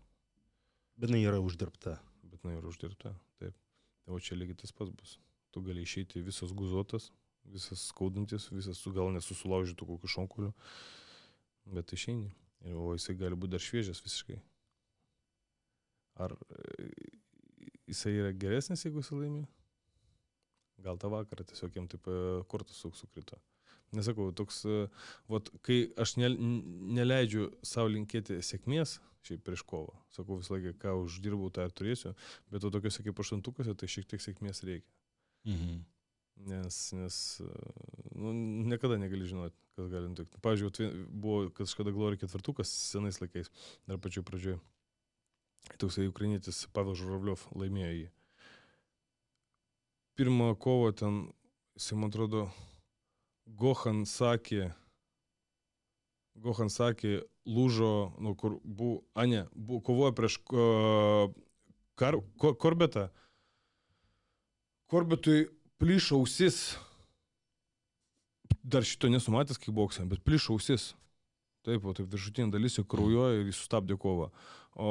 Bet jinai yra uždirbta. Bet jinai yra uždirbta, taip. O čia lygiai tas pats bus. Tu gali išeiti visas guzuotas, visas skaudantis, visas su gal nesusulaužytų kokiu šonkoliu, bet išeini. O jisai gali būti dar šviežias visiškai. Ar e, jisai yra geresnis, jeigu jisai laimė? Gal tą vakarą tiesiog jam taip e, kortas sukrito. Nesakau, toks, e, vat, kai aš ne, neleidžiu savo linkėti sėkmės, šiaip prieš kovą, sakau visą laiką, ką uždirbau, tą ir turėsiu, bet to tokiuose kaip aštuntukose, tai šiek tiek sėkmės reikia. Mhm. Nes, nes nu, niekada negali žinoti, kas gali nutikti. Pavyzdžiui, buvo kažkada Glori ketvirtukas senais laikais, dar pačiu pradžioj. Toksai ukrainietis Pavel Žuravliov laimėjo jį pirmą kovą ten, jisai man atrodo, Gohan sakė, Gohan sakė, lūžo, nu, kur buvo, a ne, buvo kovoja prieš uh, kar, ko, Korbetą. Korbetui plyšo ausis. Dar šito nesumatęs kaip boksą, bet plyšo ausis. Taip, o taip viršutinė dalis jau kraujuoja ir jis sustabdė kovą. O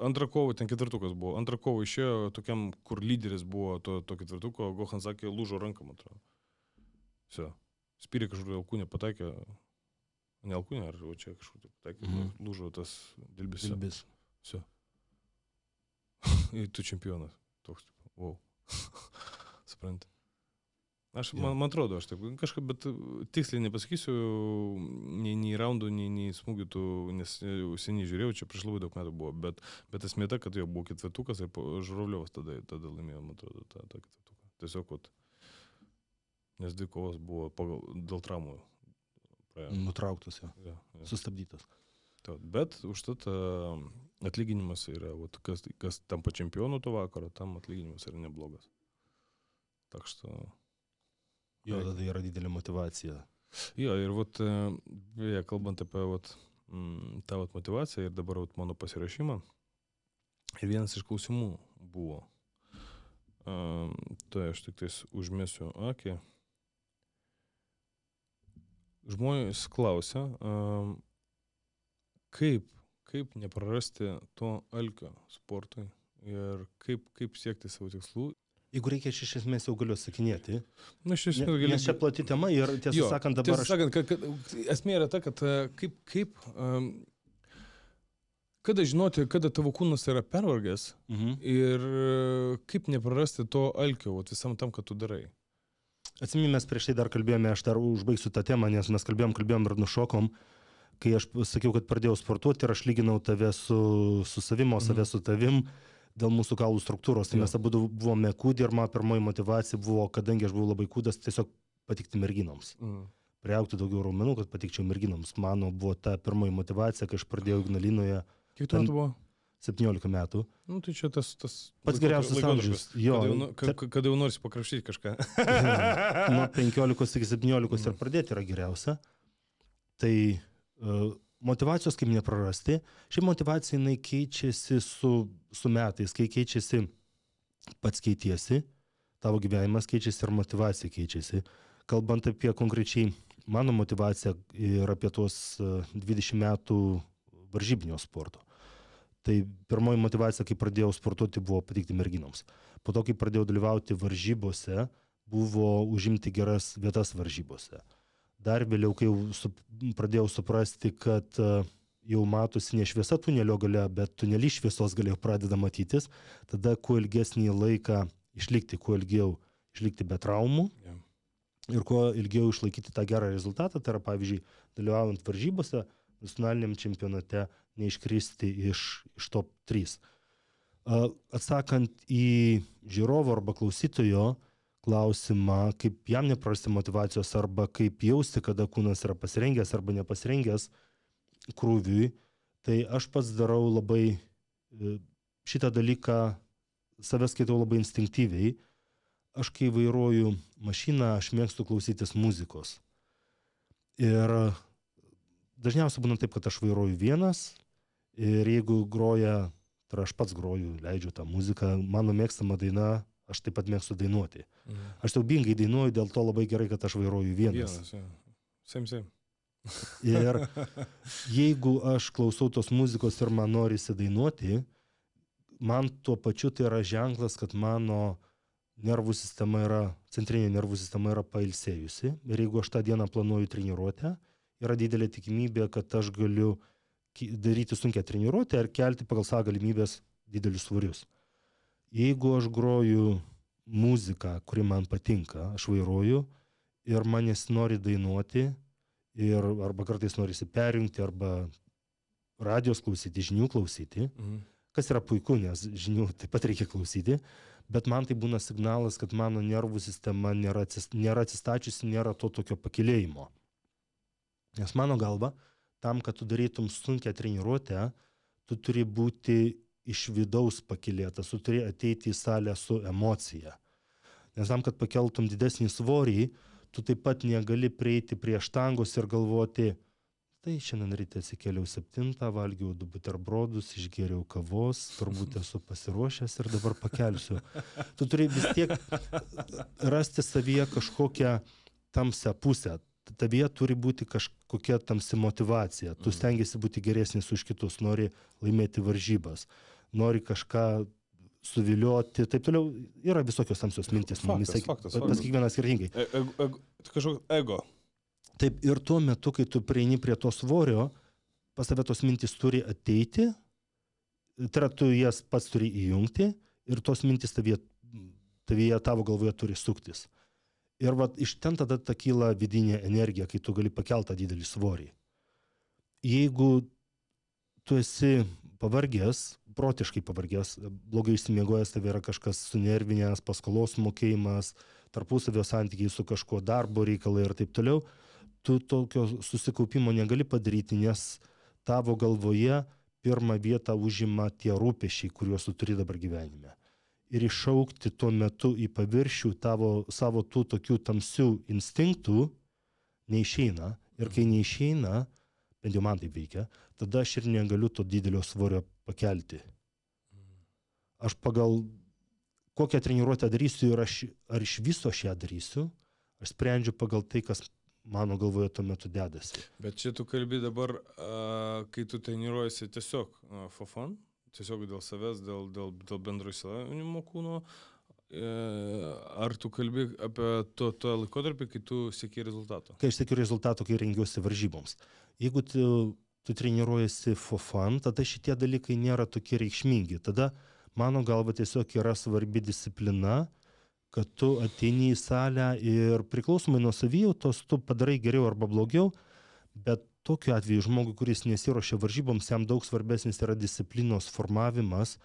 antrą kovą, ten ketvirtukas buvo, antrą kovą išėjo tokiam, kur lyderis buvo to, to ketvirtuko, Gohan sakė, lūžo ranką, man atrodo. Vse. Spyrė kažkur alkūnė patekė, ne alkūnė, ar čia kažkur patekė, mm -hmm. lūžo tas dilbis. Dilbis. Vse. tu čempionas, toks, wow. Suprantate. Aš, man, man atrodo, aš taip kažkaip, bet e, tiksliai nepasakysiu, nei, nei raundų, nei, nei smūgių, tų, nes seniai žiūrėjau, čia prieš labai daug metų buvo, bet, bet esmė ta, kad jo buvo ketvirtukas ir Žurovliovas tada, tada laimėjo, man atrodo, tą, tą ketvirtuką. Tiesiog, vat, nes dvi kovos buvo pagal, dėl traumų. Nutrauktas, jo. Ja, ja. Sustabdytas. Ta, bet užtat atlyginimas yra, vat, kas, kas tampa čempionu to vakaro, tam atlyginimas yra neblogas. Tak što Jo, tada yra didelė motivacija. Jo, ir vat, e, beje, kalbant apie vat, tą vat motivaciją ir dabar vat, mano pasirašymą, ir vienas iš klausimų buvo, um, tai aš tik tais užmėsiu akį, žmonės klausia, um, kaip, kaip neprarasti to alkio sportui ir kaip, kaip siekti savo tikslų. Jeigu reikia, aš iš esmės jau galiu sakinėti. Na, iš esmės galiu. Nes čia plati tema ir tiesą Jo, sakant dabar Tiesą sakant, kad, kad esmė yra ta, kad e, kaip, kaip um, kada žinoti, kada tavo kūnas yra pervargęs Mhm. ir e, kaip neprarasti to alkio vat, visam tam, ką tu darai. Atsimimi, mes prieš tai dar kalbėjome, aš dar užbaigsiu tą temą, nes mes kalbėjom, kalbėjom ir nušokom, kai aš sakiau, kad pradėjau sportuoti ir aš lyginau tave su, su savim, o save su tavim dėl mūsų kaulų struktūros. Tai mes abu buvome kūdį ir mano pirmoji motivacija buvo, kadangi aš buvau labai kūdas, tiesiog patikti merginoms. Mm. Priaukti daugiau raumenų, kad patikčiau merginoms. Mano buvo ta pirmoji motivacija, kai aš pradėjau Ignalinoje Kiek tu Ten- metų buvo? 17 metų. Nu, tai čia tas, tas Pats geriausias amžius. Jo, Kada jau, nu- ta- ka- kada jau nori pakrašyti kažką. <laughs> nuo 15 iki 17 ir Mhm. pradėti yra geriausia. Tai uh, motivacijos kaip neprarasti. Ši motivacija jinai keičiasi su, su metais, kai keičiasi pats keitiesi, tavo gyvenimas keičiasi ir motivacija keičiasi. Kalbant apie konkrečiai mano motivaciją ir apie tuos uh, 20 metų varžybinio sporto. Tai pirmoji motivacija, kai pradėjau sportuoti, buvo patikti merginoms. Po to, kai pradėjau dalyvauti varžybose, buvo užimti geras vietas varžybose. Dar vėliau, kai jau su, pradėjau suprasti, kad e, jau matosi ne šviesa tunelio gale, bet tunelį šviesos galėjau pradeda matytis, tada kuo ilgesnį laiką išlikti, kuo ilgiau išlikti be traumų Ja. ir kuo ilgiau išlaikyti tą gerą rezultatą, tai yra pavyzdžiui, dalyvaujant varžybose, nacionaliniam čempionate neiškristi iš, iš top 3. A, Atsakant į žiūrovo arba klausytojo klausimą, kaip jam neprarasti motivacijos arba kaip jausti, kada kūnas yra pasirengęs arba nepasirengęs krūviui, tai aš pats darau labai e, šitą dalyką, save skaitau labai instinktyviai. Aš kai vairuoju mašiną, aš mėgstu klausytis muzikos. Ir dažniausiai būna taip, kad aš vairuoju vienas ir jeigu groja, tai aš pats groju, leidžiu tą muziką, mano mėgstama daina, aš taip pat mėgstu dainuoti. Mhm. Aš siaubingai dainuoju, dėl to labai gerai, kad aš vairuoju vienas. Vienas, ja. Sim, sim. Ir jeigu aš klausau tos muzikos ir man norisi dainuoti, man tuo pačiu tai yra ženklas, kad mano nervų sistema yra, centrinė nervų sistema yra pailsėjusi. Ir jeigu aš tą dieną planuoju treniruotę, yra didelė tikimybė, kad aš galiu daryti sunkia treniruotę ir kelti pagal savo galimybės didelius svorius. Jeigu aš groju muziką, kuri man patinka, aš vairuoju ir man nesinori dainuoti, ir arba kartais norisi perjungti, arba radijos klausyti, žinių klausyti, Mhm. kas yra puiku, nes žinių taip pat reikia klausyti, bet man tai būna signalas, kad mano nervų sistema nėra, atsis, nėra atsistačiusi, nėra to tokio pakilėjimo. Nes mano galva, tam, kad tu darytum sunkę treniruotę, tu turi būti iš vidaus pakilėtas, tu turi ateiti į salę su emocija. Nes tam, kad pakeltum didesnį svorį, tu taip pat negali prieiti prie štangos ir galvoti, tai šiandien ryte atsikėliau septintą, valgiau du buterbrodus, išgėriau kavos, turbūt esu pasiruošęs ir dabar pakelsiu. Tu turi vis tiek rasti savyje kažkokią tamsią pusę. Tavyje turi būti kažkokia tamsi motivacija. Tu Mhm. stengiasi būti geresnis už kitus, nori laimėti varžybas, nori kažką suvilioti, taip toliau. Yra visokios tamsios mintis. Faktas, mumyse, faktas, pas faktas. kiekvieną skirtingai. E, ego, ego, kažkoks ego. Taip ir tuo metu, kai tu prieini prie to svorio, pas tave tos mintis turi ateiti, tai yra tu jas pats turi įjungti ir tos mintis tavyje, tavyje tavo galvoje turi suktis. Ir vat, iš ten tada ta kyla vidinė energija, kai tu gali pakeltą didelį svorį. Jeigu tu esi pavargęs, protiškai pavargęs, blogai išsimiegojęs, tave yra kažkas sunervinęs, paskolos mokėjimas, tarpusavio santykiai su kažkuo darbo reikalai ir taip toliau, tu tokio susikaupimo negali padaryti, nes tavo galvoje pirmą vietą užima tie rūpešiai, kuriuos tu turi dabar gyvenime. Ir iššaukti tuo metu į paviršių tavo, savo tų tokių tamsių instinktų neišeina. Ir kai neišeina, bent jau man tai veikia, tada aš ir negaliu to didelio svorio pakelti. Aš pagal kokią treniruotę darysiu ir aš, ar iš viso aš ją darysiu, aš sprendžiu pagal tai, kas mano galvoje tuo metu dedasi. Bet čia tu kalbi dabar, a, kai tu treniruojasi tiesiog a, for fun, tiesiog dėl savęs, dėl, dėl, dėl bendro įsilavinimo kūno, e, ar tu kalbi apie to, to laikotarpį, kai tu sieki rezultato? Kai aš siekiu rezultato, kai rengiuosi varžyboms. Jeigu tu, tu treniruojasi for fun, tada šitie dalykai nėra tokie reikšmingi. Tada mano galva tiesiog yra svarbi disciplina, kad tu ateini į salę ir priklausomai nuo savijautos tu padarai geriau arba blogiau, bet tokiu atveju žmogui, kuris nesiuošia varžyboms, jam daug svarbesnis yra disciplinos formavimas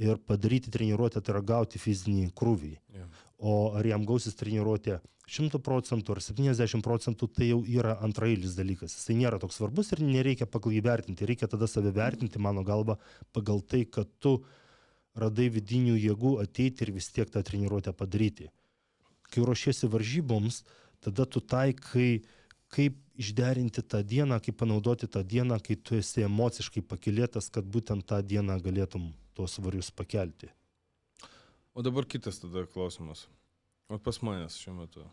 ir padaryti treniruotę, tai yra gauti fizinį krūvį. Yeah. O ar jam gausis treniruotė 100 procentų ar 70 procentų, tai jau yra antrailis dalykas. Jisai nėra toks svarbus ir nereikia pagal jį vertinti. Reikia tada save vertinti, mano galva, pagal tai, kad tu radai vidinių jėgų ateiti ir vis tiek tą treniruotę padaryti. Kai ruošiesi varžyboms, tada tu taikai, kaip išderinti tą dieną, kaip panaudoti tą dieną, kai tu esi emociškai pakilėtas, kad būtent tą dieną galėtum tuos svarius pakelti. O dabar kitas tada klausimas. O pas manęs šiuo metu.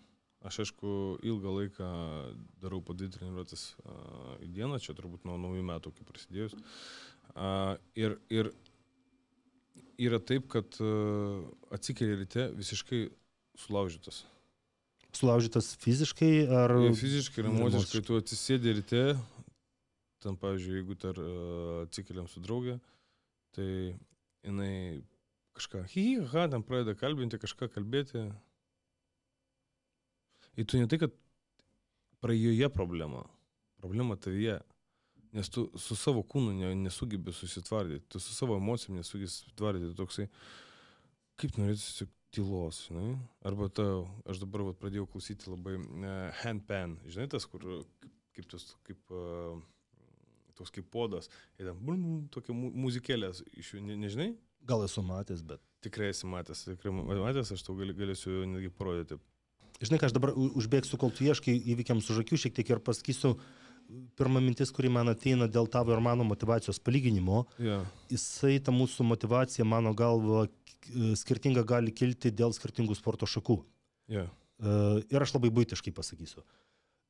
Aš aišku ilgą laiką darau po dvi treniruotės į dieną, čia turbūt nuo naujų metų, kai prasidėjus. Uh, ir, ir yra taip, kad atsikeli ryte visiškai sulaužytas. Sulaužytas fiziškai ar... Ir fiziškai ir emociškai tu atsisėdi ryte, tam pavyzdžiui, jeigu dar atsikeliam su draugė, tai jinai kažką, hi, ha, ten pradeda kalbinti, kažką kalbėti. Ir tu ne tai, kad praėjoje problema, problema tavyje, nes tu su savo kūnu ne, nesugebi susitvardyti, tu su savo emocijom nesugebi susitvardyti, toksai, kaip norėtųsi tylos, žinai, arba ta, aš dabar vat, pradėjau klausyti labai uh, handpan, žinai, tas, kur kaip tas, kaip uh, toks kaip podas, ir ten, blum, tokia mu muzikėlė iš jų, ne, nežinai? Gal esu matęs, bet. Tikrai esi matęs, tikrai matęs, aš tau gali, galėsiu netgi parodyti. Žinai, ką aš dabar užbėgsiu, kol tu ieškai įvykiams už akių šiek tiek ir pasakysiu, pirma mintis, kuri man ateina dėl tavo ir mano motivacijos palyginimo, Yeah. jisai ta mūsų motivacija, mano galva, skirtinga gali kilti dėl skirtingų sporto šakų. Yeah. E, Ir aš labai būtiškai pasakysiu.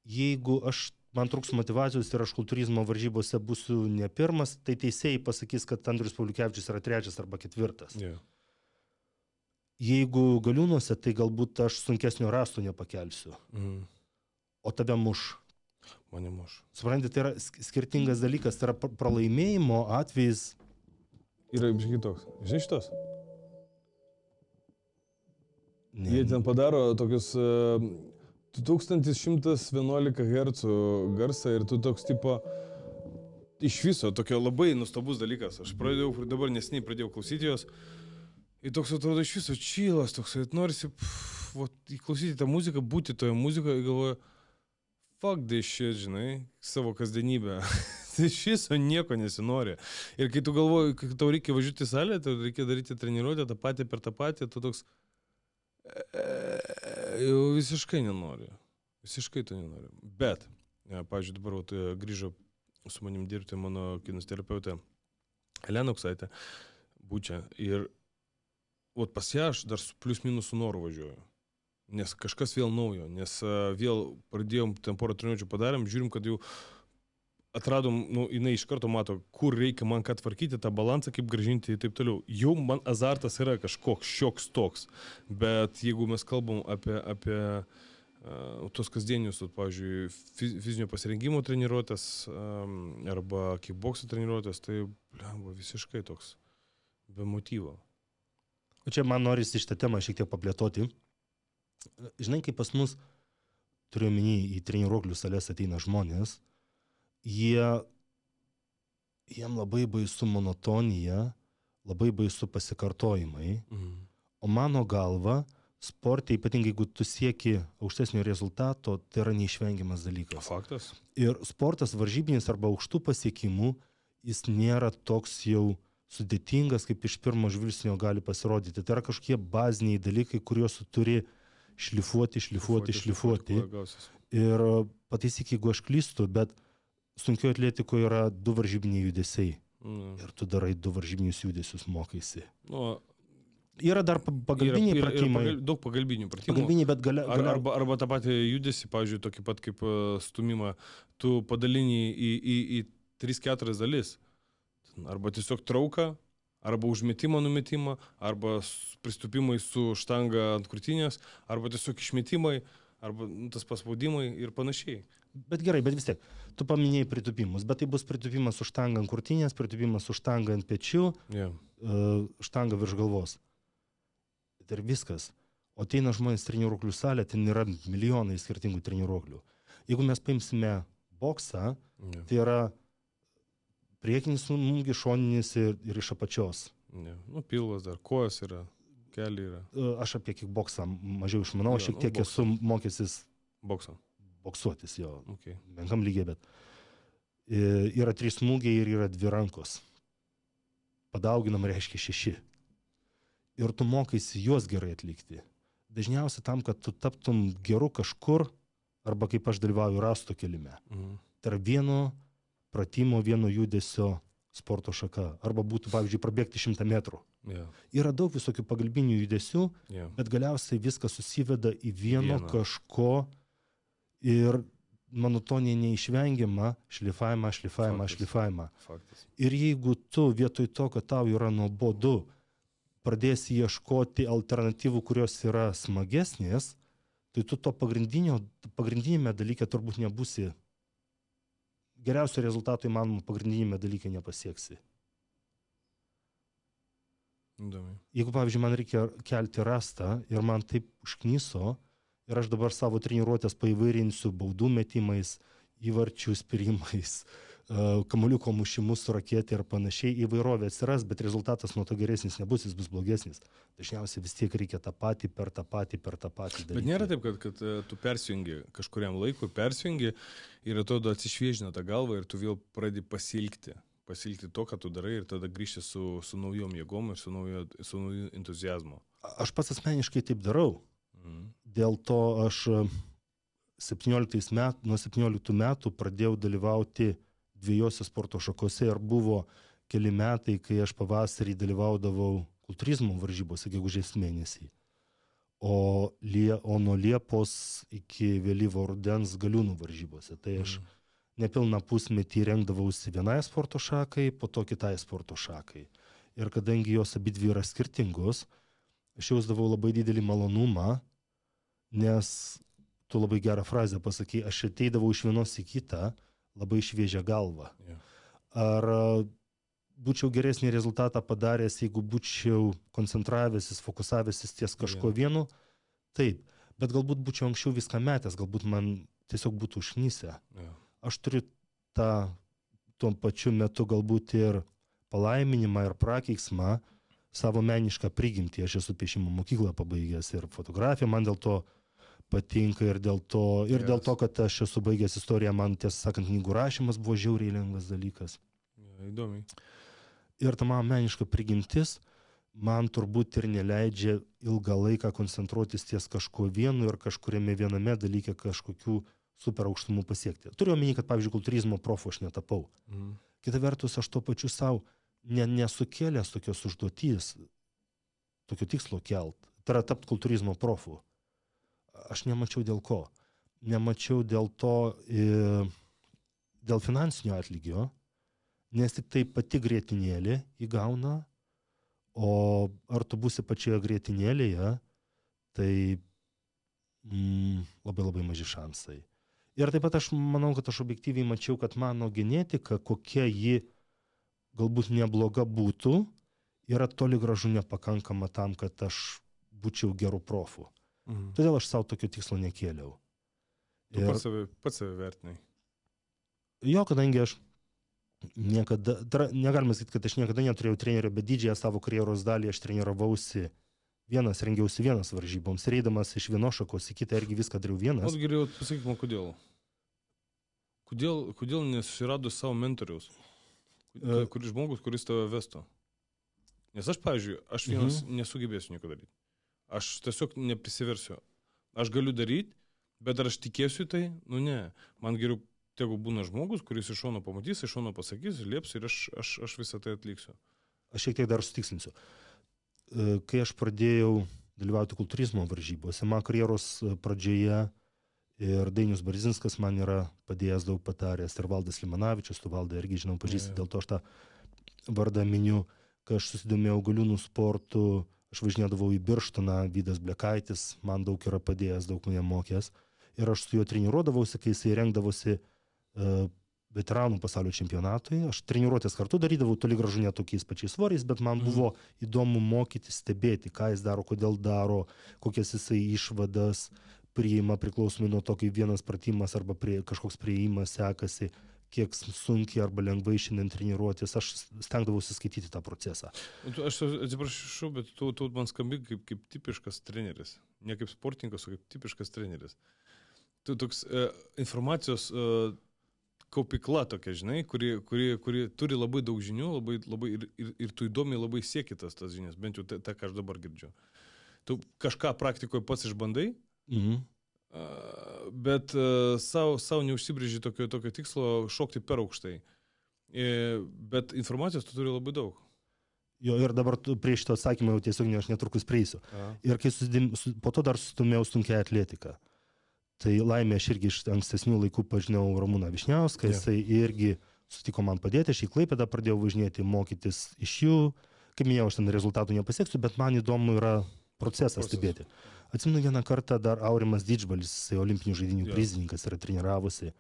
Jeigu aš, man trūks motivacijos ir aš kultūrizmo varžybose būsiu ne pirmas, tai teisėjai pasakys, kad Andrius Pauliukevičius yra trečias arba ketvirtas. Yeah. Jeigu galiūnuose, tai galbūt aš sunkesnio rasto nepakelsiu, Mm. o tave muš. Mane muš. Suprantate, tai yra sk- skirtingas dalykas, tai yra pra- pralaimėjimo atvejis. Yra biškai toks. Žinai šitos? Ne, Jie ten padaro tokius uh, 1111 Hz garsą ir tu toks tipo iš viso tokio labai nustabus dalykas. Aš pradėjau, dabar nesiniai pradėjau klausyti jos. Ir toks atrodo iš viso čilas, toks, norisi pff, vat, įklausyti tą muziką, būti toje muzikoje ir galvoju, fuck this shit, žinai, savo kasdienybę. <laughs> Iš viso nieko nesinori. Ir kai tu galvoji, kai tau reikia važiuoti į salę, tau reikia daryti treniruotę tą patį per tą patį, tu toks, e, visiškai nenori. Visiškai to nenori. Bet, ja, pavyzdžiui, dabar vat, e, grįžo su manim dirbti mano kinesterapeutė Elena Uksaitė, būčia. Ir vat, pas ją aš dar su plius minus su noru važiuoju. Nes kažkas vėl naujo, nes uh, vėl pradėjom ten porą treniruočių padarėm, žiūrim, kad jau atradom, nu, jinai iš karto mato, kur reikia man ką tvarkyti, tą balansą, kaip gražinti ir taip toliau. Jau man azartas yra kažkoks šioks toks, bet jeigu mes kalbam apie, apie uh, tos kasdienius, vat, pavyzdžiui, fiz- fizinio pasirengimo treniruotės um, arba kickbokso treniruotės, tai blemba visiškai toks be motyvo. O čia man norisi šitą temą šiek tiek paplėtoti. Žinai, kaip pas mus, turiu minį, į treniruoklių salės ateina žmonės, jie, jiem labai baisu monotonija, labai baisu pasikartojimai, Mhm. o mano galva, sportai, ypatingai jeigu tu sieki aukštesnio rezultato, tai yra neišvengiamas dalykas. Faktas. Ir sportas varžybinis arba aukštų pasiekimų, jis nėra toks jau sudėtingas, kaip iš pirmo žvilgsnio gali pasirodyti. Tai yra kažkokie baziniai dalykai, kuriuos tu turi šlifuoti, šlifuoti, šlifuoti. gausis. Ir pataisyk, jeigu aš klystu, bet sunkio atletikoje yra du varžybiniai judesiai. Mm. Ir tu darai du varžybinius judesius mokaisi. Nu, Yra dar pa- pagalbiniai yra, yra, yra pratimai. pagal, daug pagalbinių pratimų. Pagalbiniai, bet galia, Ar, arba, arba tą patį judesi, pavyzdžiui, tokį pat kaip e, stumimą, tu padalini į, į, į 3-4 dalis. Arba tiesiog trauką, arba užmetimą, numetimą, arba pristupimai su štanga ant krūtinės, arba tiesiog išmetimai, arba nu, tas paspaudimai ir panašiai. Bet gerai, bet vis tiek, tu paminėjai pritupimus, bet tai bus pritupimas su štanga ant krūtinės, pritupimas su štanga ant pečių, Yeah. e, štanga virš galvos. Ir viskas. O ateina žmonės treniruoklių salę, ten yra milijonai skirtingų treniruoklių. Jeigu mes paimsime boksą, Yeah. tai yra priekinis smūgis, šoninis ir, ir iš apačios. Yeah. Nu, pilvas dar, kojas yra, keliai yra. E, Aš apie kickboksą mažiau išmanau, Jo, šiek nu, tiek boksą. esu mokęsis Boksą. Boksuotis jo, Okay. menkam lygiai, bet e, yra trys smūgiai ir yra dvi rankos. Padauginam reiškia šeši. Ir tu mokaisi juos gerai atlikti. Dažniausiai tam, kad tu taptum geru kažkur, arba kaip aš dalyvauju rasto kelime. Mhm. Tai yra vieno pratimo, vieno judesio sporto šaka. Arba būtų, pavyzdžiui, prabėgti šimtą metrų. Yeah. Yra daug visokių pagalbinių judesių, Yeah. bet galiausiai viskas susiveda į vieno Vieną. kažko ir monotonija neišvengiama šlifavimą, šlifavimą, Faktas. šlifavimą. Faktas. Ir jeigu tu vietoj to, kad tau yra nuobodu, pradėsi ieškoti alternatyvų, kurios yra smagesnės, tai tu to pagrindinėme dalyke turbūt nebūsi. Geriausio rezultato įmanoma pagrindinėme dalyke nepasieksi. Įdomi. jeigu, pavyzdžiui, man reikia kelti rastą ir man taip užknyso ir aš dabar savo treniruotės paivairinsiu baudų metimais, įvarčių spirimais, <laughs> e, kamuoliuko mušimus su raketė ir panašiai, įvairovė atsiras, bet rezultatas nuo to geresnis nebus, jis bus blogesnis. Dažniausiai vis tiek reikia tą patį per tą patį per tą patį daryti. Bet nėra taip, kad, kad e, tu persijungi kažkuriam laikui, persijungi ir atrodo atsišviežina tą galvą ir tu vėl pradedi pasilgti. Pasilgti to, ką tu darai ir tada grįžti su, su naujom jėgom ir su nauju, su nauju entuzijazmu. Aš pats asmeniškai taip darau. Mhm. Dėl to aš e, 17 met, nuo 17 metų pradėjau dalyvauti dviejose sporto šakose ir buvo keli metai, kai aš pavasarį dalyvaudavau kultūrizmo varžybose, gegužės mėnesį. O, lie, o nuo Liepos iki vėlyvo rudens galiūnų varžybose. Tai aš Mhm. nepilną pusmetį rengdavausi vienai sporto šakai, po to kitai sporto šakai. Ir kadangi jos abi dvi yra skirtingos, aš jausdavau labai didelį malonumą, nes tu labai gerą frazę pasakai, aš ateidavau iš vienos į kitą labai šviežią galvą. Ar a, būčiau geresnį rezultatą padaręs, jeigu būčiau koncentravęsis, fokusavęsis ties kažko vienu? Taip, bet galbūt būčiau anksčiau viską metęs, galbūt man tiesiog būtų užnysę aš turiu tą tuo pačiu metu galbūt ir palaiminimą ir prakeiksmą, savo menišką prigimtį. Aš esu piešimo mokyklą pabaigęs ir fotografija man dėl to patinka ir dėl to, ir dėl Geras. to kad aš esu baigęs istoriją, man tiesą sakant, knygų rašymas buvo žiauriai lengvas dalykas. Jo, Įdomiai. Ir ta mano meniška prigimtis man turbūt ir neleidžia ilgą laiką koncentruotis ties kažkuo vienu ir kažkuriame viename dalyke kažkokių super aukštumų pasiekti. Turiu omeny, kad, pavyzdžiui, kultūrizmo profu aš netapau. Mhm. Kita vertus, aš tuo pačiu savo ne, nesukėlęs tokios užduotys, tokio tikslo kelt. Tai yra tapti kultūrizmo profu. Aš nemačiau dėl ko. Nemačiau dėl to, e, dėl finansinio atlygio, nes tik tai pati grėtinėlė įgauna, o ar tu būsi pačioje grėtinėlėje, tai mm, labai labai maži šansai. Ir taip pat aš manau, kad aš objektyviai mačiau, kad mano genetika, kokia ji galbūt nebloga būtų, yra toli gražu nepakankama tam, kad aš būčiau gerų profų. Mhm. Todėl aš savo tokio tikslo nekėliau. Tu pats save, pats save vertinai. Jo, kadangi aš niekada, yra, negalima sakyti, kad aš niekada neturėjau trenerio, bet didžiąją savo karjeros dalį aš treniravausi vienas, rengiausi vienas varžyboms, ir eidamas iš vienos šakos į kitą irgi viską dariau Na, vienas. geriau pasakyk man, kodėl. Kodėl, kodėl nesusiradus savo mentoriaus, E. kuris žmogus, kuris tave vestų. Nes aš, pavyzdžiui, aš vienas mhm. nesugebėsiu nieko daryti. Aš tiesiog neprisiversiu. Aš galiu daryti, bet ar aš tikėsiu tai? Nu ne. Man geriau tegu būna žmogus, kuris iš šono pamatys, iš šono pasakys, lieps ir aš, aš, aš visą tai atliksiu. Aš šiek tiek dar sutikslinsiu. e, kai aš pradėjau dalyvauti kultūrizmo varžybose, mano karjeros e, pradžioje ir Dainius Barzinskas man yra padėjęs daug pataręs ir Valdas Limanavičius, tu valdai irgi žinau, pažįsti, dėl to aš tą vardą miniu, kai aš susidomėjau galiūnų sportu, aš važinėdavau į Birštoną, Vydas Blekaitis, man daug yra padėjęs, daug mane mokęs ir aš su juo treniruodavausi, kai jisai rengdavosi uh, veteranų pasaulio čempionatui. Aš treniruotės kartu darydavau, toli gražu ne tokiais pačiais svoriais, bet man buvo mhm. įdomu mokyti, stebėti, ką jis daro, kodėl daro, kokias jisai išvadas priima priklausomai nuo to, kaip vienas pratimas arba prie, kažkoks prieimas sekasi, kiek sunkiai arba lengvai šiandien treniruotis. Aš stengdavausi skaityti tą procesą. Nu, aš atsiprašau, bet tu, tu man skambi kaip, kaip tipiškas treneris. Ne kaip sportininkas, o kaip tipiškas treneris. Tu toks e, informacijos e, kaupikla tokia, žinai, kuri, kuri, kuri turi labai daug žinių labai, labai, ir, ir, ir tu įdomiai labai siekitas tas žinias, bent jau tą, tai, ką aš dabar girdžiu. Tu kažką praktikoje pats išbandai, mhm. Bet savo, savo neužsibrėži tokio, tokio tikslo šokti per aukštai. E, bet informacijos tu turi labai daug. Jo, ir dabar prie šito atsakymo jau tiesiog ne, aš netrukus prieisiu. Aha. Ir kai susidim, su, po to dar sustumėjau sunkia atletika. Tai laimė aš irgi iš ankstesnių laikų pažinau Ramūną Višniauską, yeah. jisai irgi sutiko man padėti, aš į Klaipėdą pradėjau važinėti, mokytis iš jų. Kaip minėjau, aš ten rezultatų nepasieksiu, bet man įdomu yra procesą stebėti. Atsimenu vieną kartą dar Aurimas Didžbalis, jisai olimpinių žaidinių yeah. prizininkas yra treniravusi.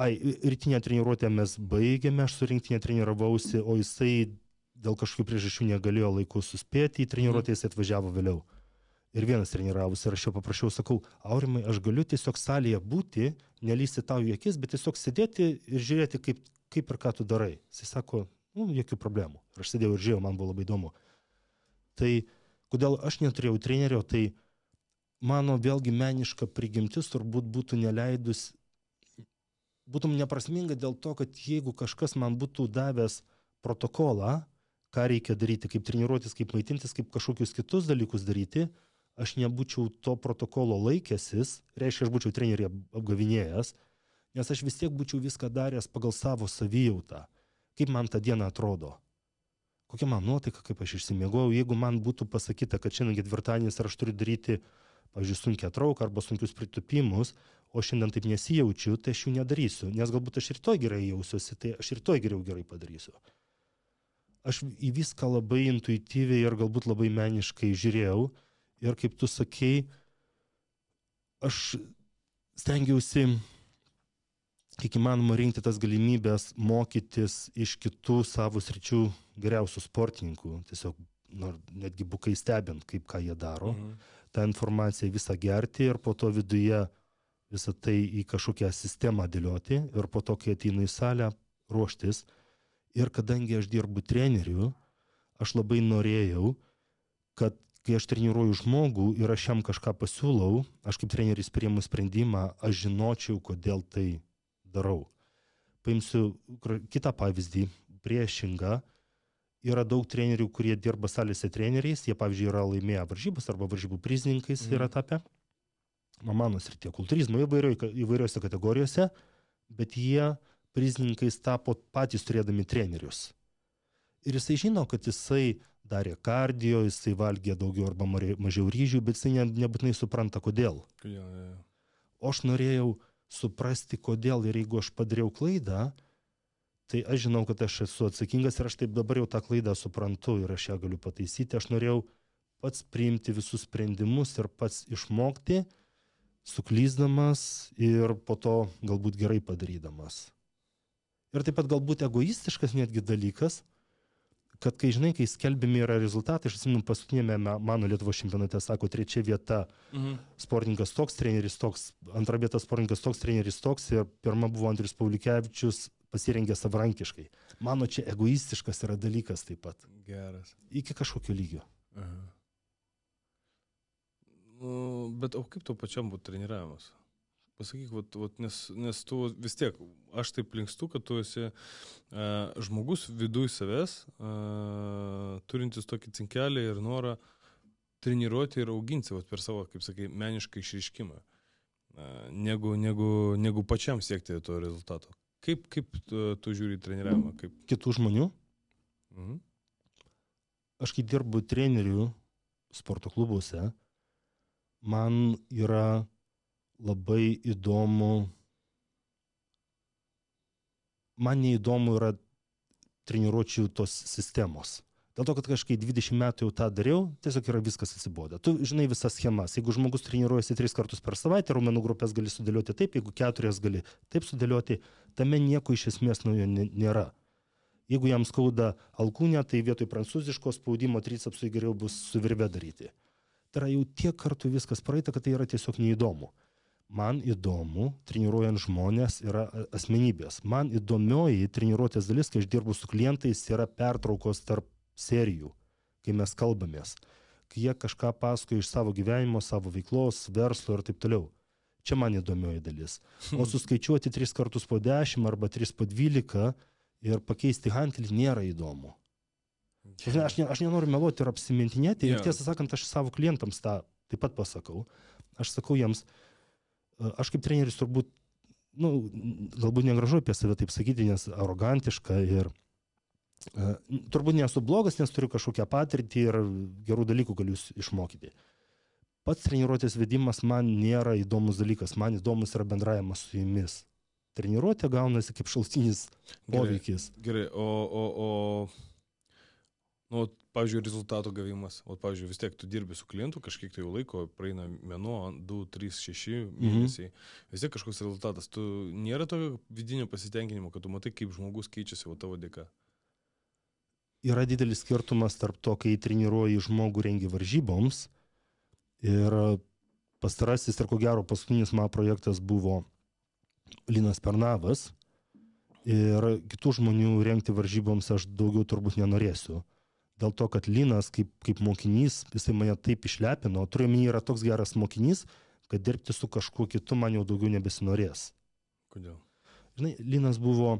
Ai, rytinę treniruotę mes baigėme, aš su rinktinė treniravausi, o jisai dėl kažkokių priežasčių negalėjo laiku suspėti į treniruotę, jis atvažiavo vėliau ir vienas treniravosi ir aš jo paprašiau, sakau, Aurimai, aš galiu tiesiog salėje būti, nelysti tau į akis, bet tiesiog sėdėti ir žiūrėti, kaip, kaip ir ką tu darai. Jis sako, nu, jokių problemų. Ir aš sėdėjau ir žiūrėjau, man buvo labai įdomu. Tai kodėl aš neturėjau trenerio, tai mano vėlgi meniška prigimtis turbūt būtų neleidus, būtum neprasminga dėl to, kad jeigu kažkas man būtų davęs protokolą, ką reikia daryti, kaip treniruotis, kaip maitintis, kaip kažkokius kitus dalykus daryti, aš nebūčiau to protokolo laikęsis, reiškia, aš būčiau trenerį apgavinėjęs, nes aš vis tiek būčiau viską daręs pagal savo savijautą, kaip man tą dieną atrodo. Kokia man nuotaika, kaip aš išsimiegojau, jeigu man būtų pasakyta, kad šiandien ketvirtadienis ir aš turiu daryti, pavyzdžiui, sunkia trauką arba sunkius pritupimus, o šiandien taip nesijaučiu, tai aš jų nedarysiu, nes galbūt aš ir to gerai jausiuosi, tai aš ir to geriau gerai padarysiu. Aš į viską labai intuityviai ir galbūt labai meniškai žiūrėjau Ir kaip tu sakei, aš stengiausi, kiek įmanoma, rinkti tas galimybės mokytis iš kitų savo sričių geriausių sportininkų. Tiesiog nu, netgi bukai stebint, kaip ką jie daro. Mhm. tą informaciją visą gerti ir po to viduje visą tai į kažkokią sistemą dėlioti ir po to, kai ateinu į salę, ruoštis. Ir kadangi aš dirbu treneriu, aš labai norėjau, kad kai aš treniruoju žmogų ir aš jam kažką pasiūlau, aš kaip treneris priimu sprendimą, aš žinočiau, kodėl tai darau. Paimsiu kitą pavyzdį, priešingą. Yra daug trenerių, kurie dirba salėse treneriais, jie, pavyzdžiui, yra laimėję varžybas arba varžybų prizininkais mm. yra tapę. Mano srityje kultūrizmo įvairiose kategorijose, bet jie prizininkais tapo patys turėdami trenerius. Ir jisai žino, kad jisai darė kardio, jisai valgė daugiau arba mažiau ryžių, bet jisai ne, nebūtinai supranta, kodėl. Ja, ja. O aš norėjau suprasti, kodėl ir jeigu aš padariau klaidą, tai aš žinau, kad aš esu atsakingas ir aš taip dabar jau tą klaidą suprantu ir aš ją galiu pataisyti. Aš norėjau pats priimti visus sprendimus ir pats išmokti, suklyzdamas ir po to galbūt gerai padarydamas. Ir taip pat galbūt egoistiškas netgi dalykas, kad kai žinai, kai skelbiami yra rezultatai, aš atsimenu paskutinėme mano Lietuvos čempionate, sako, trečia vieta mhm. sportininkas toks, treneris toks, antra vieta sportininkas toks, treneris toks ir pirma buvo Andrius Pauliukevičius pasirengė savarankiškai. Mano čia egoistiškas yra dalykas taip pat. Geras. Iki kažkokio lygio. Aha. Nu, bet o kaip tau pačiam būtų treniravimas? Pasakyk, vat, vat, nes, nes tu vis tiek, aš taip linkstu, kad tu esi uh, žmogus viduj savęs, uh, turintis tokį cinkelį ir norą treniruoti ir auginti vat, per savo, kaip sakai, menišką išriškimą, uh, negu, negu, negu pačiam siekti to rezultato. Kaip, kaip tu, tu žiūri treniravimą? Kaip... Kitų žmonių? Mhm. aš kai dirbu treneriu sporto klubuose, man yra labai įdomu, man neįdomu yra treniruočių tos sistemos. Dėl to, kad kažkai 20 metų jau tą dariau, tiesiog yra viskas atsibodę. Tu žinai visas schemas. Jeigu žmogus treniruojasi tris kartus per savaitę, raumenų grupės gali sudėlioti taip, jeigu keturias gali taip sudėlioti, tame nieko iš esmės naujo nėra. Jeigu jam skauda alkūnė, tai vietoj prancūziško spaudimo tricepsui geriau bus su virve daryti. Tai yra jau tiek kartų viskas praeita, kad tai yra tiesiog neįdomu. Man įdomu, treniruojant žmonės, yra asmenybės. Man įdomioji treniruotės dalis, kai aš dirbu su klientais, yra pertraukos tarp serijų, kai mes kalbamės, kai jie kažką pasakoja iš savo gyvenimo, savo veiklos, verslo ir taip toliau. Čia man įdomioji dalis. O <laughs> suskaičiuoti 3 kartus po 10 arba 3 po 12 ir pakeisti hantelį nėra įdomu. Žinai, aš, ne, aš nenoriu meluoti ir apsimintinėti. Yeah. Ir tiesą sakant, aš savo klientams tą taip pat pasakau. Aš sakau jiems, aš kaip treneris turbūt, nu, galbūt negražu apie save taip sakyti, nes arogantiška ir uh, turbūt nesu blogas, nes turiu kažkokią patirtį ir gerų dalykų galiu išmokyti. Pats treniruotės vedimas man nėra įdomus dalykas, man įdomus yra bendravimas su jumis. Treniruotė gaunasi kaip šaltinis poveikis. Gerai, gerai. o, o, o Nu, pavyzdžiui, rezultato gavimas. O, pavyzdžiui, vis tiek tu dirbi su klientu, kažkiek tai jau laiko, praeina mėnuo, 2, 3, 6 mėnesiai. Mhm. Vis tiek kažkoks rezultatas. Tu nėra tokio vidinio pasitenkinimo, kad tu matai, kaip žmogus keičiasi o tavo dėka. Yra didelis skirtumas tarp to, kai treniruoji žmogų rengi varžyboms. Ir pastarasis ir ko gero paskutinis mano projektas buvo Linas Pernavas. Ir kitų žmonių rengti varžyboms aš daugiau turbūt nenorėsiu dėl to, kad Linas kaip, kaip mokinys, jisai mane taip išlepino, turiu minį yra toks geras mokinys, kad dirbti su kažkuo kitu man jau daugiau nebesinorės. Kodėl? Žinai, Linas buvo,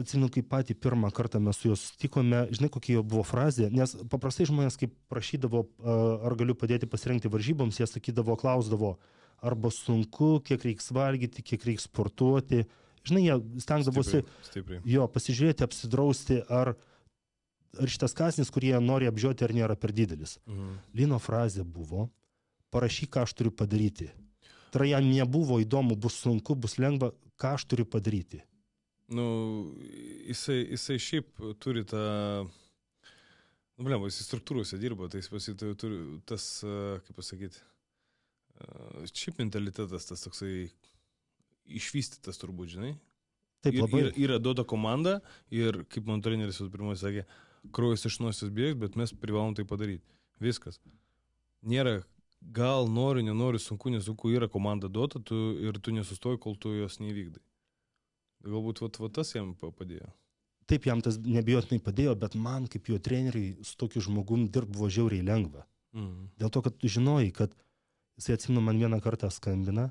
atsimenu, kai patį pirmą kartą mes su juo susitikome, žinai, kokia jo buvo frazė, nes paprastai žmonės, kai prašydavo, ar galiu padėti pasirengti varžyboms, jie sakydavo, klausdavo, arba sunku, kiek reiks valgyti, kiek reiks sportuoti. Žinai, jie stengdavosi stipriai, stipriai. jo pasižiūrėti, apsidrausti, ar uh, ar šitas kasnis, kurį jie nori apžioti, ar nėra per didelis. Mhm. Lino frazė buvo, parašyk, ką aš turiu padaryti. Tai jam nebuvo įdomu, bus sunku, bus lengva, ką aš turiu padaryti. Nu, jisai, jisai šiaip turi tą, nu, blem, jisai struktūrose dirba, tai jis turi tas, kaip pasakyti, šiaip mentalitetas, tas toksai išvystytas turbūt, žinai. Taip, labai. Yra, yra duota komanda ir, kaip man treneris jau pirmoji sakė, kraujas iš nosies bėgs, bet mes privalom tai padaryti. Viskas. Nėra gal nori, nenori, sunku, nesunku, yra komanda duota tu, ir tu nesustoji, kol tu jos nevykdai. Galbūt vat, vat tas jam padėjo. Taip, jam tas nebijotinai padėjo, bet man kaip jo treneriui su tokiu žmogum dirbti buvo žiauriai lengva. Mm. Dėl to, kad tu žinojai, kad jisai atsimenu man vieną kartą skambina,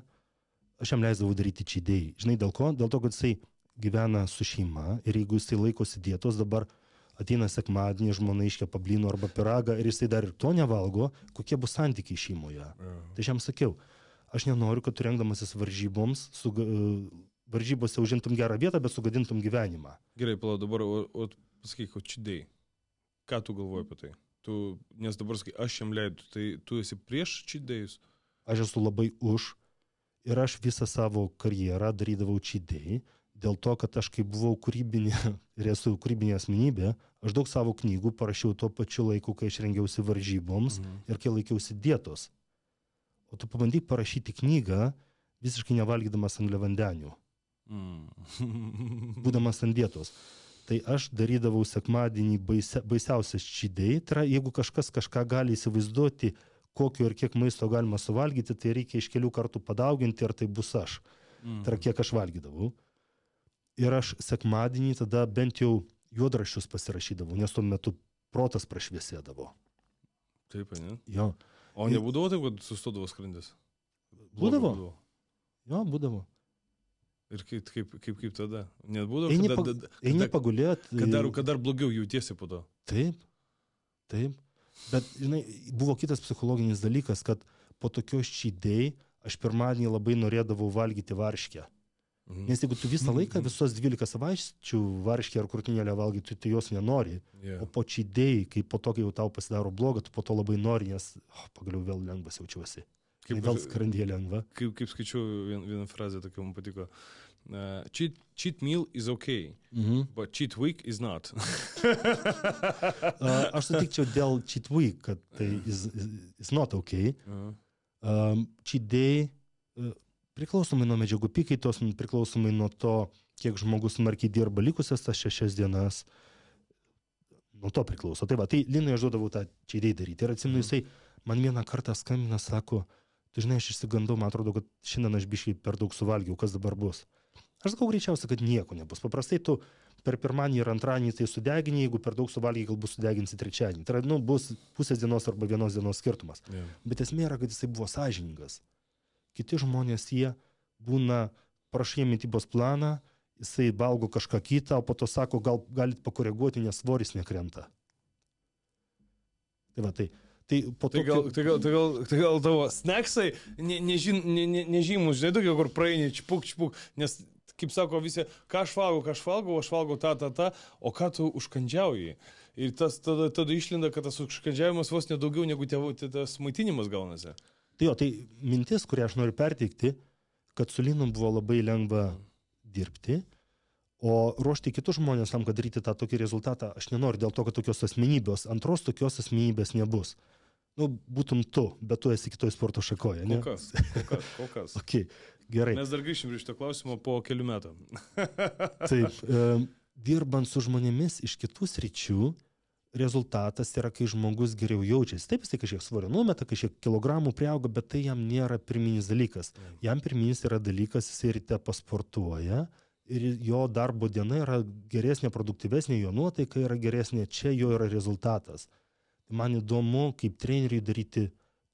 aš jam leisdavau daryti čydėjai. Žinai dėl ko? Dėl to, kad jisai gyvena su šeima ir jeigu jisai laikosi dietos, dabar ateina sekmadienį, žmona iškepa blynų arba piragą ir jisai dar ir to nevalgo, kokie bus santykiai šeimoje. Yeah. Tai aš jam sakiau, aš nenoriu, kad tu rengdamasis varžyboms, su, varžybose užimtum gerą vietą, bet sugadintum gyvenimą. Gerai, pala, dabar, o, o pasakyk, o čidėjai, ką tu galvoji apie tai? Tu, nes dabar sakai, aš jam leidžiu, tai tu esi prieš čidėjus? Aš esu labai už ir aš visą savo karjerą darydavau čidėjai dėl to, kad aš kai buvau kūrybinė ir esu kūrybinė asmenybė, aš daug savo knygų parašiau tuo pačiu laiku, kai aš rengiausi varžyboms mhm. ir kai laikiausi dietos. O tu pabandyk parašyti knygą visiškai nevalgydamas angliavandenių. Mm. <laughs> būdamas ant dietos. Tai aš darydavau sekmadienį baisia, baisiausias čydėjai. Tai yra, jeigu kažkas kažką gali įsivaizduoti, kokio ir kiek maisto galima suvalgyti, tai reikia iš kelių kartų padauginti ir tai bus aš. Mm. Tai yra, kiek aš valgydavau ir aš sekmadienį tada bent jau juodraščius pasirašydavau, nes tuo metu protas prašviesėdavo. Taip, ne? Jo. O nebūdavo taip, kad sustodavo skrandis? Būdavo. būdavo. Jo, būdavo. Ir kaip, kaip, kaip, kaip tada? Nebūdavo, eini, kad, pag, eini pagulėt. Kad dar, kad dar blogiau jautiesi po to. Taip, taip. Bet, žinai, buvo kitas psichologinis dalykas, kad po tokios čydėjai aš pirmadienį labai norėdavau valgyti varškę. Mhm. Nes jeigu tu visą laiką, visos 12 savaičių varškį ar krūtinėlę valgai, tu, tu jos nenori. Yeah. O po čydėjai, kai po to, kai jau tau pasidaro bloga, tu po to labai nori, nes oh, pagaliau vėl lengvas jaučiuosi. Kaip Kaip vėl skrandė lengva. Kaip, kaip skaičiau vien, vieną frazę, tokia man patiko. Uh, cheat, cheat meal is okay, Mhm. but cheat week is not. <laughs> Uh, aš sutikčiau dėl cheat week, kad tai is, is, is not okay. uh, Um, cheat day uh, priklausomai nuo medžiagų pikaitos, priklausomai nuo to, kiek žmogus smarkiai dirba likusias tas šešias dienas. Nuo to priklauso. Tai va, tai Linui aš duodavau tą cheat day daryti. Ir atsimenu, Mhm. jisai man vieną kartą skambina, sako, tu žinai, aš išsigandau, man atrodo, kad šiandien aš biškai per daug suvalgiau, kas dabar bus. Aš sakau greičiausiai, kad nieko nebus. Paprastai tu per pirmadienį ir antradienį tai sudegini, jeigu per daug suvalgiai, galbūt sudeginsi trečiadienį. Tai yra, nu, bus pusės dienos arba vienos dienos skirtumas. yeah. Bet esmė yra, kad jisai buvo sąžiningas. Kiti žmonės jie būna, prašai mytybos planą, jisai valgo kažką kitą, o po to sako, gal galit pakoreguoti, nes svoris nekrenta. Tai va, tai, tai po to... Tai gal, tai, gal, tai, gal, tai gal tavo snacksai ne, nežin, ne, ne, nežymus, žinai, tokie, kur praeini, čpuk, čpuk, nes, kaip sako visi, ką aš valgau, ką aš valgau, aš valgau tą, tą, tą, o ką tu užkandžiauji. Ir tas tada, tada išlinda, kad tas užkandžiavimas vos nedaugiau negu tėvų, tai tas maitinimas gaunasi. Tai jo, tai mintis, kurią aš noriu perteikti, kad su Linu buvo labai lengva dirbti, o ruošti kitus žmonės tam, kad daryti tą tokį rezultatą, aš nenoriu dėl to, kad tokios asmenybės, antros tokios asmenybės nebus. Nu, būtum tu, bet tu esi kitoj sporto šakoje, ne? Kol kas, kol kas, kol kas. <laughs> Okay, gerai. Mes dar grįšim prie šito klausimo po kelių metų. <laughs> Taip, e, dirbant su žmonėmis iš kitų sričių, rezultatas yra, kai žmogus geriau jaučiasi. Taip, jisai kažkiek svorio numeta, kažkiek kilogramų priauga, bet tai jam nėra pirminis dalykas. Jam pirminis yra dalykas, jisai ryte pasportuoja ir jo darbo diena yra geresnė, produktyvesnė, jo nuotaika yra geresnė, čia jo yra rezultatas. Man įdomu, kaip treneriui daryti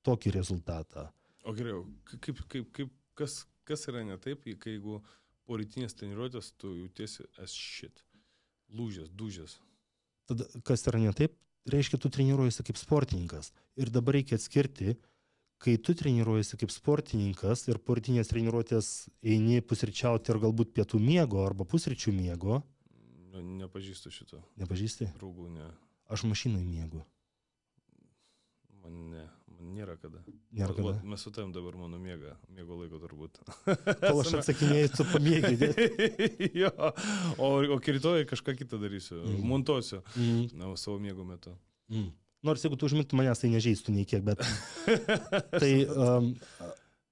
tokį rezultatą. O geriau, kaip, kaip, kaip, kas, kas yra ne taip, kai jeigu po rytinės treniruotės tu jautiesi as shit. Lūžęs, dužęs. Tada kas yra ne taip, reiškia, tu treniruojasi kaip sportininkas. Ir dabar reikia atskirti, kai tu treniruojasi kaip sportininkas ir po rytinės treniruotės eini pusryčiauti ir galbūt pietų miego arba pusryčių miego, Ne, nepažįstu šito. nepažįsti, Draugų, ne. aš mašinai miegu. Man ne. Nėra kada. Nėra kada. Mes su tavim dabar mano miega. Miego laiko turbūt. Kol aš atsakinėjau, tu pamėgi. <laughs> jo. O, o rytoj kažką kitą darysiu. Mm. Montuosiu. Mm, Na, savo miego metu. mm. Nors jeigu tu užmigtum manęs, tai nežeistų nei kiek, bet... <laughs> tai um,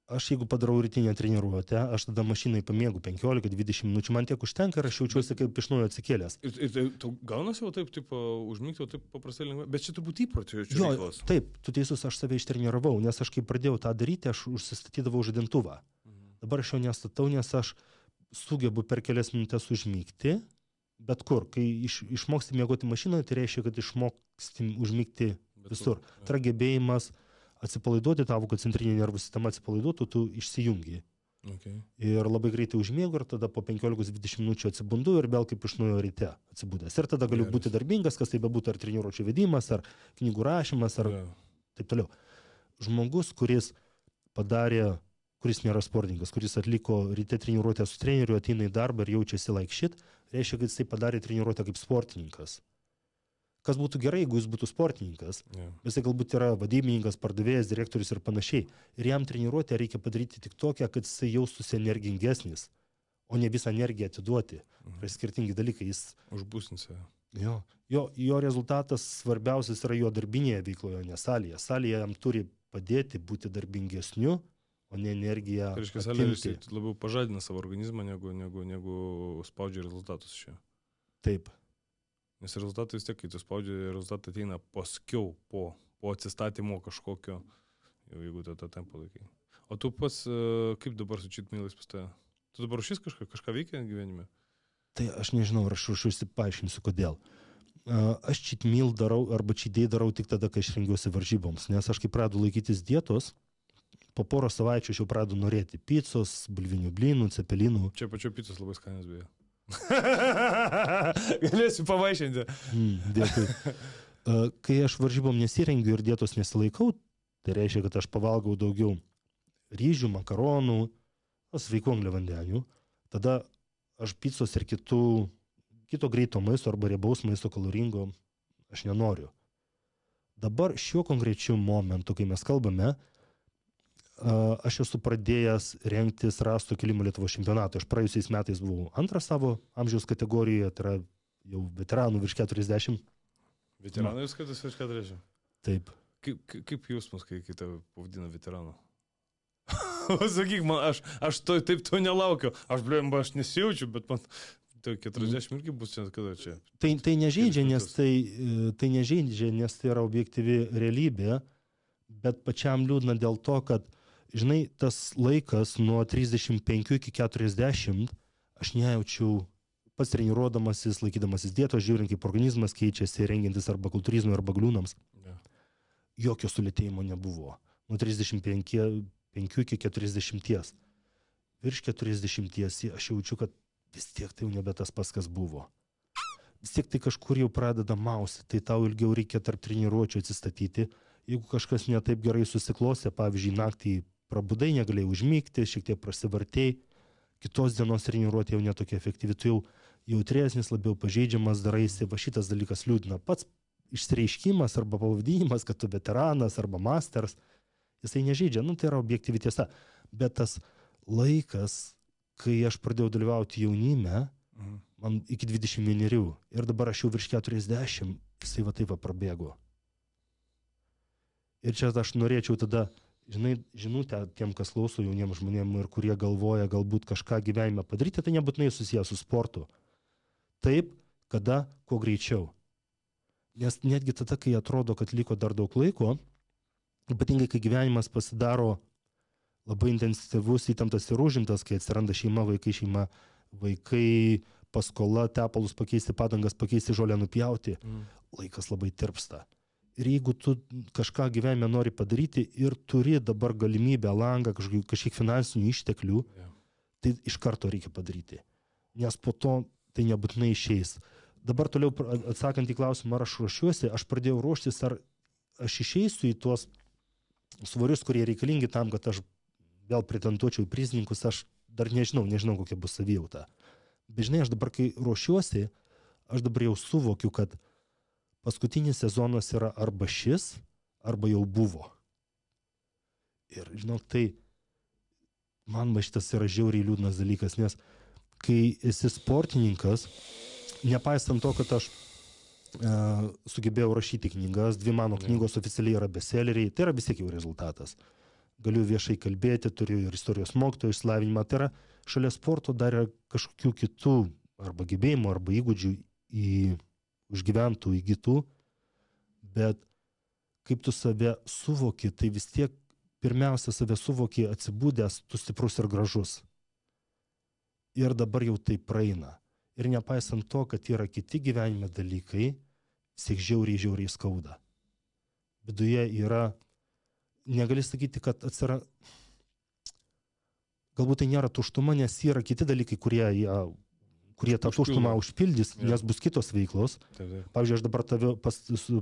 aš jeigu padarau rytinę treniruotę, aš tada mašinai pamiegu 15-20 minučių, man tiek užtenka ir aš jaučiuosi kaip iš naujo atsikėlęs. Ir, ir tai, tu gaunasi jau taip, tipo, užmygti, jau taip paprastai lengvai. Bet čia turbūt įpročio čia Jo, reikalas. taip, tu teisus, aš save ištreniravau, nes aš kai pradėjau tą daryti, aš užsistatydavau žadintuvą. Mhm. Dabar aš jo nestatau, nes aš sugebu per kelias minutės užmygti, bet kur. Kai iš, išmoksti miegoti mašinoje, tai reiškia, kad išmoksti užmygti Bet visur. Tai yra gebėjimas atsipalaiduoti tavo, centrinė nervų sistema atsipalaiduotų, tu išsijungi. Okay. Ir labai greitai užmiegu ir tada po 15-20 minučių atsibundu ir vėl kaip iš naujo ryte atsibūdęs. Ir tada galiu Geras. būti darbingas, kas tai bebūtų, ar treniruočio vedimas, ar knygų rašymas, ar Ja. taip toliau. Žmogus, kuris padarė, kuris nėra sportininkas, kuris atliko ryte treniruotę su treneriu, ateina į darbą ir jaučiasi like shit, reiškia, kad jisai padarė treniruotę kaip sportininkas. Kas būtų gerai, jeigu jis būtų sportininkas, Ja. jisai galbūt yra vadybininkas, pardavėjas, direktorius ir panašiai. Ir jam treniruotę reikia padaryti tik tokią, kad jisai jaustųsi energingesnis, o ne visą energiją atiduoti. Tai Mhm. yra skirtingi dalykai. Jis, Užbūsinsi. jo, jo, jo rezultatas svarbiausias yra jo darbinėje veikloje, ne salėje. Salėje jam turi padėti būti darbingesniu, o ne energiją. Tai reiškia, salėje jis labiau pažadina savo organizmą, negu, negu, negu spaudžia rezultatus čia. Taip. Nes rezultatai vis tiek, kai tu spaudži, rezultatai ateina paskiau, po, po atsistatymo kažkokio, jau jeigu tu tą tempą laikai. O tu pats, e, kaip dabar su čitmilais pas tave? Tu dabar šis kažką, kažką veikia gyvenime? Tai aš nežinau, ar aš užuosi paaiškinsiu, kodėl. A, Aš meal darau arba day darau tik tada, kai aš rengiuosi varžyboms, nes aš kai pradedu laikytis dietos, po poro savaičių aš jau pradedu norėti picos, bulvinių blynų, cepelinų. Čia pačio picos labai skanės beje. <laughs> Galėsiu pavaišinti. Mm, dėkui. A, <laughs> Kai aš varžybom nesirengiu ir dietos nesilaikau, tai reiškia, kad aš pavalgau daugiau ryžių, makaronų, sveikų angliavandenių. tada aš picos ir kitų, kito greito maisto arba riebaus maisto kaloringo aš nenoriu. Dabar šiuo konkrečiu momentu, kai mes kalbame, aš esu pradėjęs rengtis rastų kilimo Lietuvo čempionatą. Aš praėjusiais metais buvau antras savo amžiaus kategorijoje, tai yra jau veteranų virš 40. Veteranų jūs skaitus virš 40? Taip. Kaip, kaip jausmas, kai kitą pavadina veteranu? <laughs> Sakyk man, aš, aš to, taip to nelaukiu. Aš, blėm, aš nesijaučiu, bet man tai 40 irgi bus čia, kada čia. Tai, tai nežaidžia, nes tai, tai nežaidžia, nes tai yra objektyvi realybė, bet pačiam liūdna dėl to, kad, žinai, tas laikas nuo 35 iki 40, aš nejaučiau pats treniruodamasis, laikydamasis dietos, žiūrint, kaip organizmas keičiasi, rengiantis arba kultūrizmui, arba gliūnams. Ja. Jokio sulėtėjimo nebuvo. Nuo 35 iki 40. Virš 40 aš jaučiu, kad vis tiek tai jau nebe tas pas, kas buvo. Vis tiek tai kažkur jau pradeda mausti, tai tau ilgiau reikia tarp treniruočio atsistatyti. Jeigu kažkas netaip gerai susiklostė, pavyzdžiui, naktį prabudai, negalėjai užmygti, šiek tiek prasivartėjai, kitos dienos treniruotė jau netokia efektyvi, tu jau jautresnis, labiau pažeidžiamas daraisi, va šitas dalykas liūdna. Pats išsireiškimas arba pavadinimas, kad tu veteranas arba masters, jisai nežaidžia, nu tai yra objektyvi tiesa. Bet tas laikas, kai aš pradėjau dalyvauti jaunime, mhm. man iki 21 ir dabar aš jau virš 40, jisai va taip va prabėgo. Ir čia aš norėčiau tada žinai, žinutę tiem, kas klauso jauniems žmonėms ir kurie galvoja galbūt kažką gyvenime padaryti, tai nebūtinai susijęs su sportu. Taip, kada, kuo greičiau. Nes netgi tada, kai atrodo, kad liko dar daug laiko, ypatingai kai gyvenimas pasidaro labai intensyvus, įtemptas ir užimtas, kai atsiranda šeima, vaikai, šeima, vaikai, paskola, tepalus pakeisti, padangas pakeisti, žolę nupjauti, mm. laikas labai tirpsta. Ir jeigu tu kažką gyvenime nori padaryti ir turi dabar galimybę, langą, kažkiek, kažkiek finansinių išteklių, yeah. tai iš karto reikia padaryti. Nes po to tai nebūtinai išeis. Dabar toliau atsakant į klausimą, ar aš ruošiuosi, aš pradėjau ruoštis, ar aš išeisiu į tuos svarius, kurie reikalingi tam, kad aš vėl pretenduočiau į prizininkus, aš dar nežinau, nežinau, kokia bus savijauta. Bet žinai, aš dabar, kai ruošiuosi, aš dabar jau suvokiu, kad paskutinis sezonas yra arba šis, arba jau buvo. Ir žinok, tai man šitas yra žiauriai liūdnas dalykas, nes kai esi sportininkas, nepaisant to, kad aš e, sugebėjau rašyti knygas, dvi mano knygos oficialiai yra bestselleriai, tai yra vis tiek jau rezultatas. Galiu viešai kalbėti, turiu ir istorijos mokytojo išslavinimą, tai yra šalia sporto dar yra kažkokių kitų arba gebėjimų, arba įgūdžių į užgyventų įgytų, bet kaip tu save suvoki, tai vis tiek pirmiausia save suvoki atsibūdęs, tu stiprus ir gražus. Ir dabar jau tai praeina. Ir nepaisant to, kad yra kiti gyvenime dalykai, siek žiauriai, žiauriai skauda. Viduje yra, negali sakyti, kad atsiranda, galbūt tai nėra tuštuma, nes yra kiti dalykai, kurie ją kurie tą tuštumą užpildys, ja. nes bus kitos veiklos. Taip. Pavyzdžiui, aš dabar tave, pas,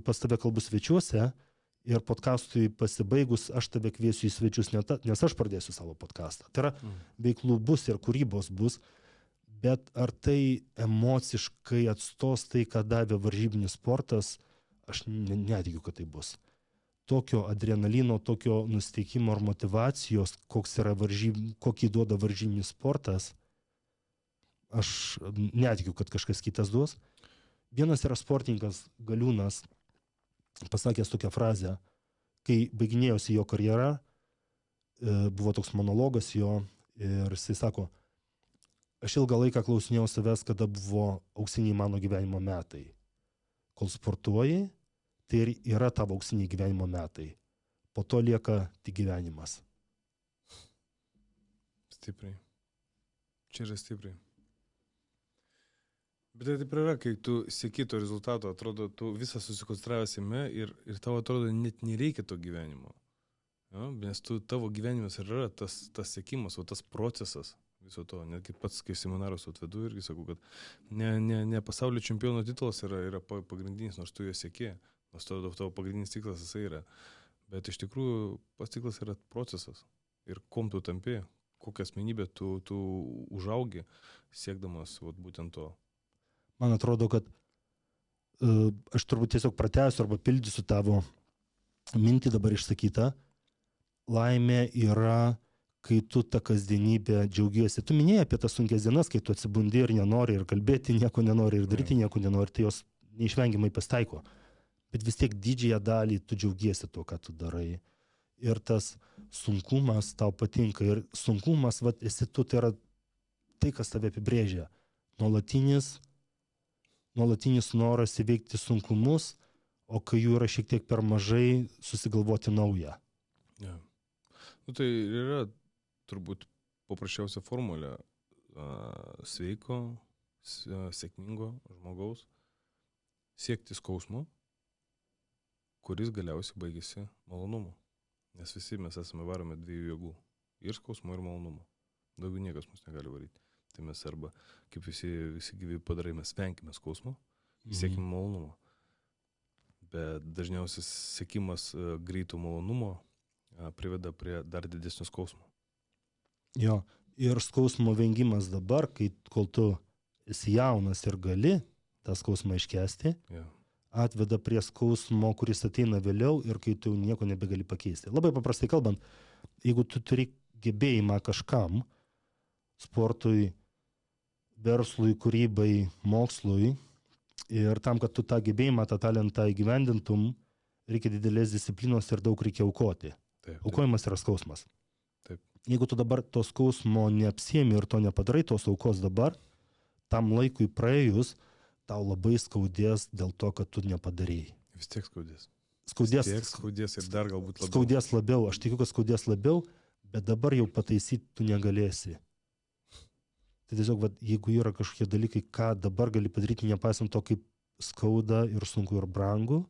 pas tave kalbu svečiuose ir podkastui pasibaigus aš tave kviesiu į svečius, nes aš pradėsiu savo podkastą. Tai yra mm. veiklų bus ir kūrybos bus, bet ar tai emociškai atstos tai, ką davė varžybinis sportas, aš netikiu, kad tai bus. Tokio adrenalino, tokio nusteikimo ar motivacijos, koks yra varžyb, kokį duoda varžybinis sportas, aš netikiu, kad kažkas kitas duos. Vienas yra sportininkas Galiūnas, pasakęs tokią frazę, kai baiginėjosi jo karjera, e, buvo toks monologas jo ir jisai sako, aš ilgą laiką klausinėjau savęs, kada buvo auksiniai mano gyvenimo metai. Kol sportuoji, tai ir yra tavo auksiniai gyvenimo metai. Po to lieka tik gyvenimas. Stipriai. Čia yra stipriai. Bet tai taip yra, kai tu sieki to rezultato, atrodo, tu visą susikoncentravęs įme ir, ir tau atrodo net nereikia to gyvenimo. Ja, nes tu, tavo gyvenimas yra tas, tas sėkimas, o tas procesas viso to. Netgi pats, kai seminarus atvedu irgi sakau, kad ne, ne, ne pasaulio čempiono titulas yra, yra pagrindinis, nors tu jo sieki, nors tavo, tavo pagrindinis tikslas jisai yra. Bet iš tikrųjų pats tikslas yra procesas. Ir kom tu tampi, kokią asmenybę tu, tu užaugi, siekdamas vat, būtent to. Man atrodo, kad uh, aš turbūt tiesiog pratęsiu arba pildysiu tavo mintį dabar išsakytą. Laimė yra, kai tu tą kasdienybę džiaugiesi. Tu minėjai apie tas sunkias dienas, kai tu atsibundi ir nenori ir kalbėti, nieko nenori ir daryti nieko nenori, tai jos neišvengiamai pastaiko. Bet vis tiek didžiąją dalį tu džiaugiesi tuo, ką tu darai. Ir tas sunkumas tau patinka. Ir sunkumas, vad, esi tu, tai yra tai, kas tave apibrėžia. Nuolatinis, nuolatinis noras įveikti sunkumus, o kai jų yra šiek tiek per mažai, susigalvoti naują. Ja. Nu, tai yra turbūt paprasčiausia formulė sveiko, sėkmingo žmogaus siekti skausmo, kuris galiausiai baigėsi malonumu. Nes visi mes esame varomi dviejų jėgų - ir skausmo, ir malonumo. Daugiau niekas mus negali varyti. Tai mes arba, kaip visi, visi gyvi padarai, mes venkime skausmo, mhm. siekime malonumo. Bet dažniausiai sėkimas uh, greito malonumo uh, priveda prie dar didesnio skausmo. Jo, ir skausmo vengimas dabar, kai kol tu esi jaunas ir gali tą skausmą iškesti, yeah. atveda prie skausmo, kuris ateina vėliau ir kai tu nieko nebegali pakeisti. Labai paprastai kalbant, jeigu tu turi gebėjimą kažkam, sportui, verslui, kūrybai, mokslui, ir tam, kad tu tą gebėjimą, tą talentą įgyvendintum, reikia didelės disciplinos ir daug reikia aukoti. Taip, taip. Aukojimas yra skausmas. Taip. Jeigu tu dabar to skausmo neapsiemi ir to nepadarai, tos aukos dabar, tam laikui praėjus, tau labai skaudės dėl to, kad tu nepadarėjai. Vis tiek skaudės. Skaudės. Vis tiek skaudės ir dar galbūt labiau. Skaudės labiau, aš tikiu, kad skaudės labiau, bet dabar jau pataisyti tu negalėsi. Tai tiesiog, va, jeigu yra kažkokie dalykai, ką dabar gali padaryti, nepaisant to, kaip skauda ir sunku ir brangu,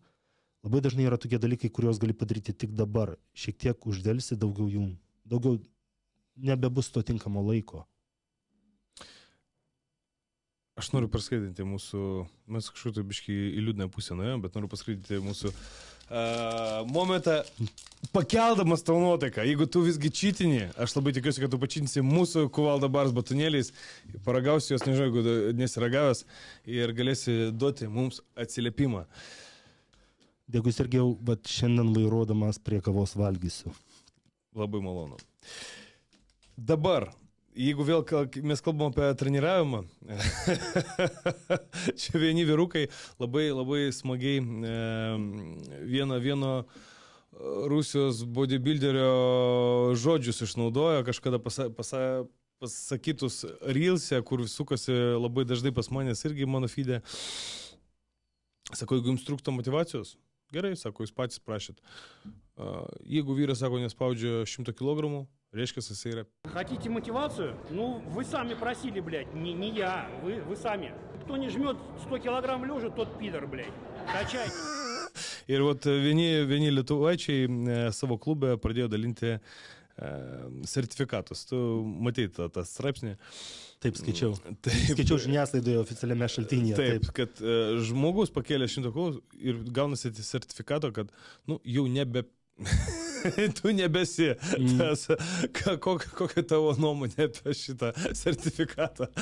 labai dažnai yra tokie dalykai, kuriuos gali padaryti tik dabar. Šiek tiek uždėlsi, daugiau jų, daugiau nebebus to tinkamo laiko. Aš noriu paskaidinti mūsų, mes kažkur tai biškai į liūdną pusę nuėjom, bet noriu paskaidinti mūsų uh, momentą, pakeldamas tau nuotaiką. Jeigu tu visgi čytini, aš labai tikiuosi, kad tu pačinsi mūsų kuvalda bars batonėliais, paragausi juos, nežinau, jeigu nesiragavęs ir galėsi duoti mums atsiliepimą. Dėkui, Sergiau, bet šiandien vairuodamas prie kavos valgysiu. Labai malonu. Dabar Jeigu vėl mes kalbam apie treniravimą, <laughs> čia vieni vyrukai labai, labai smagiai vieno, vieno Rusijos bodybuilderio žodžius išnaudojo, kažkada pasa, pasa, pasakytus Reels'e, kur sukasi labai dažnai pas manęs irgi mano feed'e. Sako, jeigu jums trūksta motivacijos, gerai, sako, jūs patys prašyt. Jeigu vyras, sako, nespaudžia 100 kg, Речка Сосейра. Хотите мотивацию? Ну, вы сами просили, блядь, не, не я, вы, вы сами. Кто не жмет 100 килограмм лежа, тот пидор, блядь. Качайте. Ir vat vieni, vieni lietuvaičiai e, savo klube pradėjo dalinti e, sertifikatus. Tu matai tą, tą straipsnį. Taip, skaičiau. Taip, skaičiau žiniasklaidoje oficialiame šaltinėje. Taip, taip. kad e, žmogus pakėlė šimtą kovų ir gaunasi sertifikato, kad nu, jau nebe <laughs> tu nebesi. Mm. Tas, kokia, kokia tavo nuomonė apie šitą sertifikatą? <laughs>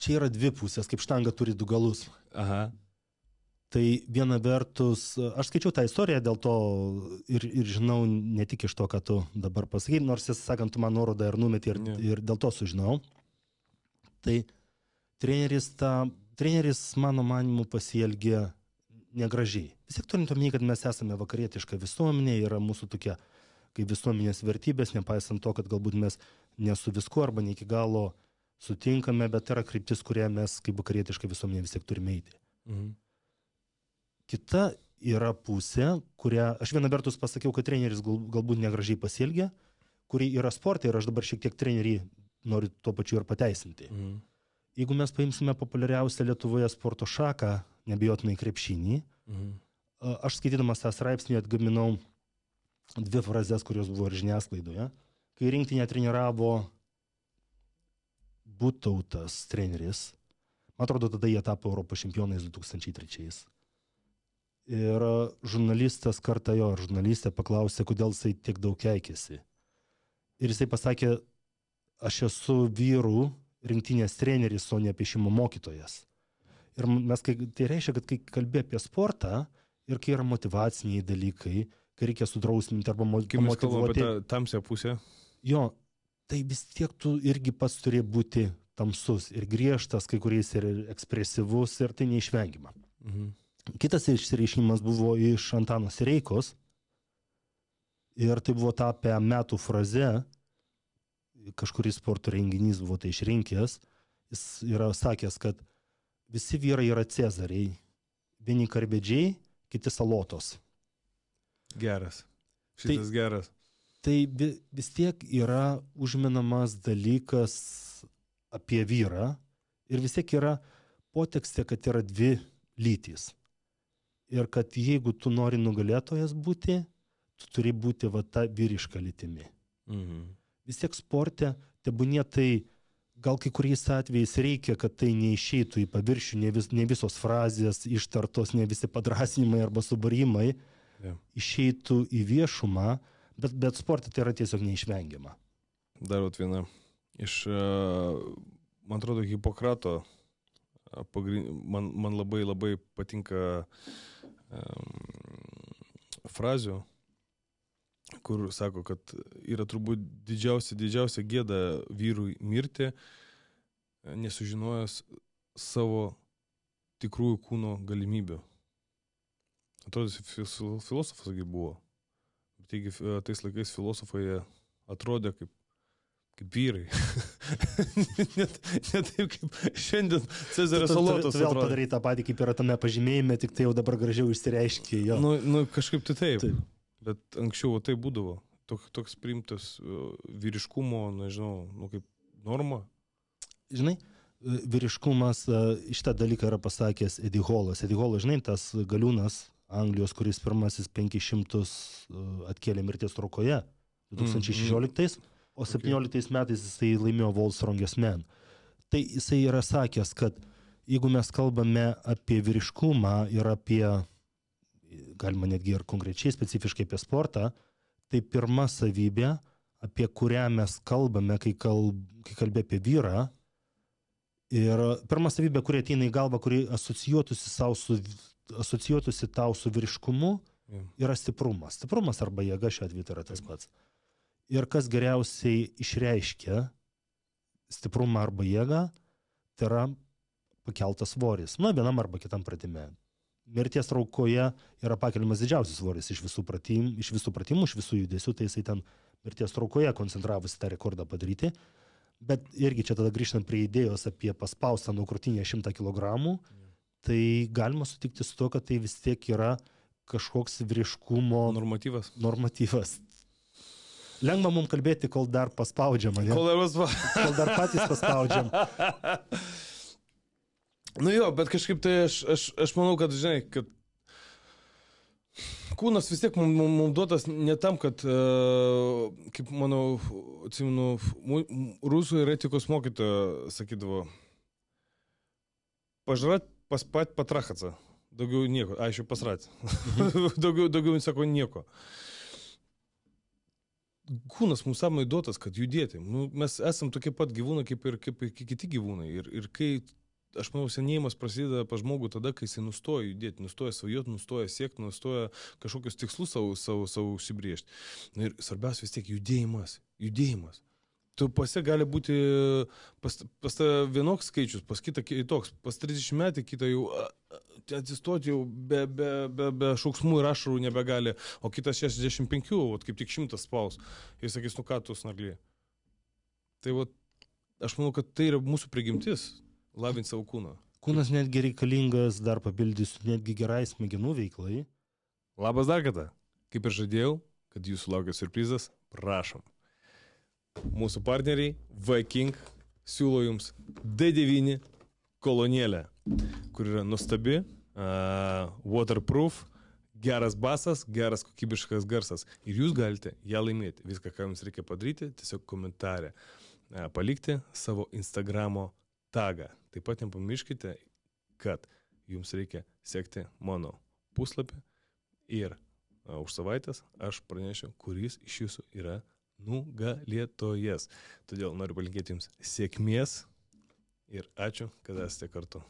Čia yra dvi pusės, kaip štanga turi du galus. Aha. Tai viena vertus, aš skaičiau tą istoriją dėl to ir, ir žinau ne tik iš to, ką tu dabar pasakai, nors, tiesą sakant, tu man nuorodą ir numetį ir, yeah. ir dėl to sužinau. Tai treneris tą treneris, mano manimu, pasielgė negražiai. Vis tiek turint omeny, kad mes esame vakarietiška visuomenė, yra mūsų tokia kaip visuomenės vertybės, nepaisant to, kad galbūt mes ne su viskuo arba ne iki galo sutinkame, bet yra kryptis, kurią mes kaip vakarietiška visuomenė vis tiek turime eiti. Mhm. Kita yra pusė, kurią aš viena vertus pasakiau, kad treneris gal, galbūt negražiai pasielgė, kuri yra sportai ir aš dabar šiek tiek trenerį noriu tuo pačiu ir pateisinti. Mhm. Jeigu mes paimsime populiariausią Lietuvoje sporto šaką, nebijotinai krepšinį, mhm. aš skaitydamas tą straipsnį atgaminau dvi frazes, kurios buvo ir žiniasklaidoje. Kai rinktinė treniravo Būtautas treneris, man atrodo, tada jie tapo Europos čempionais 2003. Ir žurnalistas kartą jo, žurnalistė paklausė, kodėl jisai tiek daug keikėsi. Ir jisai pasakė, aš esu vyrų rinktinės treneris, o ne piešimo mokytojas. Ir mes, kai, tai reiškia, kad kai kalbė apie sportą ir kai yra motivaciniai dalykai, kai reikia sudrausminti arba motivuoti, tą tamsią pusę, jo, tai vis tiek tu irgi pats turi būti tamsus ir griežtas, kai kuriais ir ekspresyvus ir tai neišvengiama. mhm. Kitas išsireiškimas buvo iš Antano Sereikos ir tai buvo tapę metų fraze, kažkuris sporto renginys buvo tai išrinkęs, jis yra sakęs, kad visi vyrai yra cezariai, vieni karbėdžiai, kiti salotos. geras. Šitas tai... geras. Tai vi- vis tiek yra užminamas dalykas apie vyrą ir vis tiek yra potekstė, kad yra dvi lytys. Ir kad jeigu tu nori nugalėtojas būti, tu turi būti va ta vyriška lytimi. Mhm. Vis tiek sporte, tebūnė tai, gal kai kuriais atvejais reikia, kad tai neišeitų į paviršių, ne, vis, ne visos frazės ištartos, ne visi padrasinimai arba subarimai Jo. išeitų į viešumą, bet, bet sporte tai yra tiesiog neišvengiama. Dar viena. Iš, e, man atrodo, Hipokrato, e, man, man labai labai patinka um, frazių, kur sako, kad yra turbūt didžiausia, didžiausia gėda vyrui mirti, nesužinojęs savo tikrųjų kūno galimybių. Atrodo, filosofas buvo. Taigi tais laikais filosofai atrodė kaip, kaip vyrai. <laughs> net, net taip kaip šiandien salotos. tu Vėl padarai tą patį, kaip yra tame pažymėjime, tik tai jau dabar gražiau išsireiškia jo. Nu, nu, kažkaip tai taip. Taip. Bet anksčiau tai būdavo. Toks, toks priimtas uh, vyriškumo, nežinau, nu, kaip norma. Žinai, e, vyriškumas, e, šitą dalyką yra pasakęs Eddie Hallas. Eddie Hallas, žinai, tas galiūnas Anglijos, kuris pirmasis 500 e, atkėlė mirties traukoje 2016, o 17 metais jisai laimėjo World Strongest Man. Tai jisai yra sakęs, kad jeigu mes kalbame apie vyriškumą ir apie, galima netgi ir konkrečiai specifiškai apie sportą, tai pirma savybė, apie kurią mes kalbame, kai, kalb, kai kalbė apie vyrą, ir pirma savybė, kuri ateina į galvą, kuri asocijuotųsi, su, asocijuotųsi tau su vyriškumu, yra stiprumas. Stiprumas arba jėga šiuo atveju tai yra tas pats. Ir kas geriausiai išreiškia stiprumą arba jėgą, tai yra pakeltas svoris. Na, vienam arba kitam pratime. Mirties traukoje yra pakeliamas didžiausias svoris iš visų, pratim, iš visų pratimų, iš visų judesių, tai jisai ten mirties traukoje koncentravosi tą rekordą padaryti. Bet irgi čia tada grįžtant prie idėjos apie paspaustą nuo krūtinę 100 kg, tai galima sutikti su to, kad tai vis tiek yra kažkoks vyriškumo Normatyvas. normatyvas. Lengva mums kalbėti, kol dar paspaudžiam, ne? Kol dar va. kol dar patys paspaudžiam. <laughs> Nu jo, bet kažkaip tai aš, aš, aš manau, kad, žinai, kad kūnas vis tiek mums mum, duotas ne tam, kad, uh, kaip manau, atsimenu, rusų ir etikos mokytoja sakydavo, pažrat, paspat, patrachatsa. Daugiau nieko, aišku, pasrat. <laughs> daugiau, daugiau jis sako nieko. Kūnas mums samai duotas, kad judėti. Nu, mes esame tokie pat gyvūnai kaip ir, kaip ir kiti gyvūnai. Ir, ir kai, aš manau, senėjimas prasideda pa žmogų tada, kai jisai nustoja judėti, nustoja svajoti, nustoja siekti, nustoja kažkokius tikslus savo, savo, savo užsibriežti. Ir svarbiausia vis tiek judėjimas. Judėjimas. Tu pasi gali būti pas, pas tave vienoks skaičius, pas kitą kitoks, pas 30 metų kitą jau a, atsistoti jau be, be, be, be šauksmų ir ašarų nebegali, o kitas 65, o kaip tik 100 spaus. Ir sakys, nu ką tu snarglė. Tai va, aš manau, kad tai yra mūsų prigimtis - lavinti savo kūną. Kūnas netgi reikalingas, dar papildysiu, netgi gerai smegenų veiklai. Labas dar kartą. Kaip ir žadėjau, kad jūsų laukia surprizas, prašom. Mūsų partneriai Viking siūlo jums D9 kolonėlę, kur yra nuostabi, uh, waterproof, geras basas, geras kokybiškas garsas. Ir jūs galite ją laimėti. Viską, ką jums reikia padaryti, tiesiog komentarė. Uh, palikti savo Instagramo tagą. Taip pat nepamirškite, kad jums reikia sekti mano puslapį ir a, už savaitės aš pranešiu, kuris iš jūsų yra nugalėtojas. Todėl noriu palinkėti jums sėkmės ir ačiū, kad esate kartu.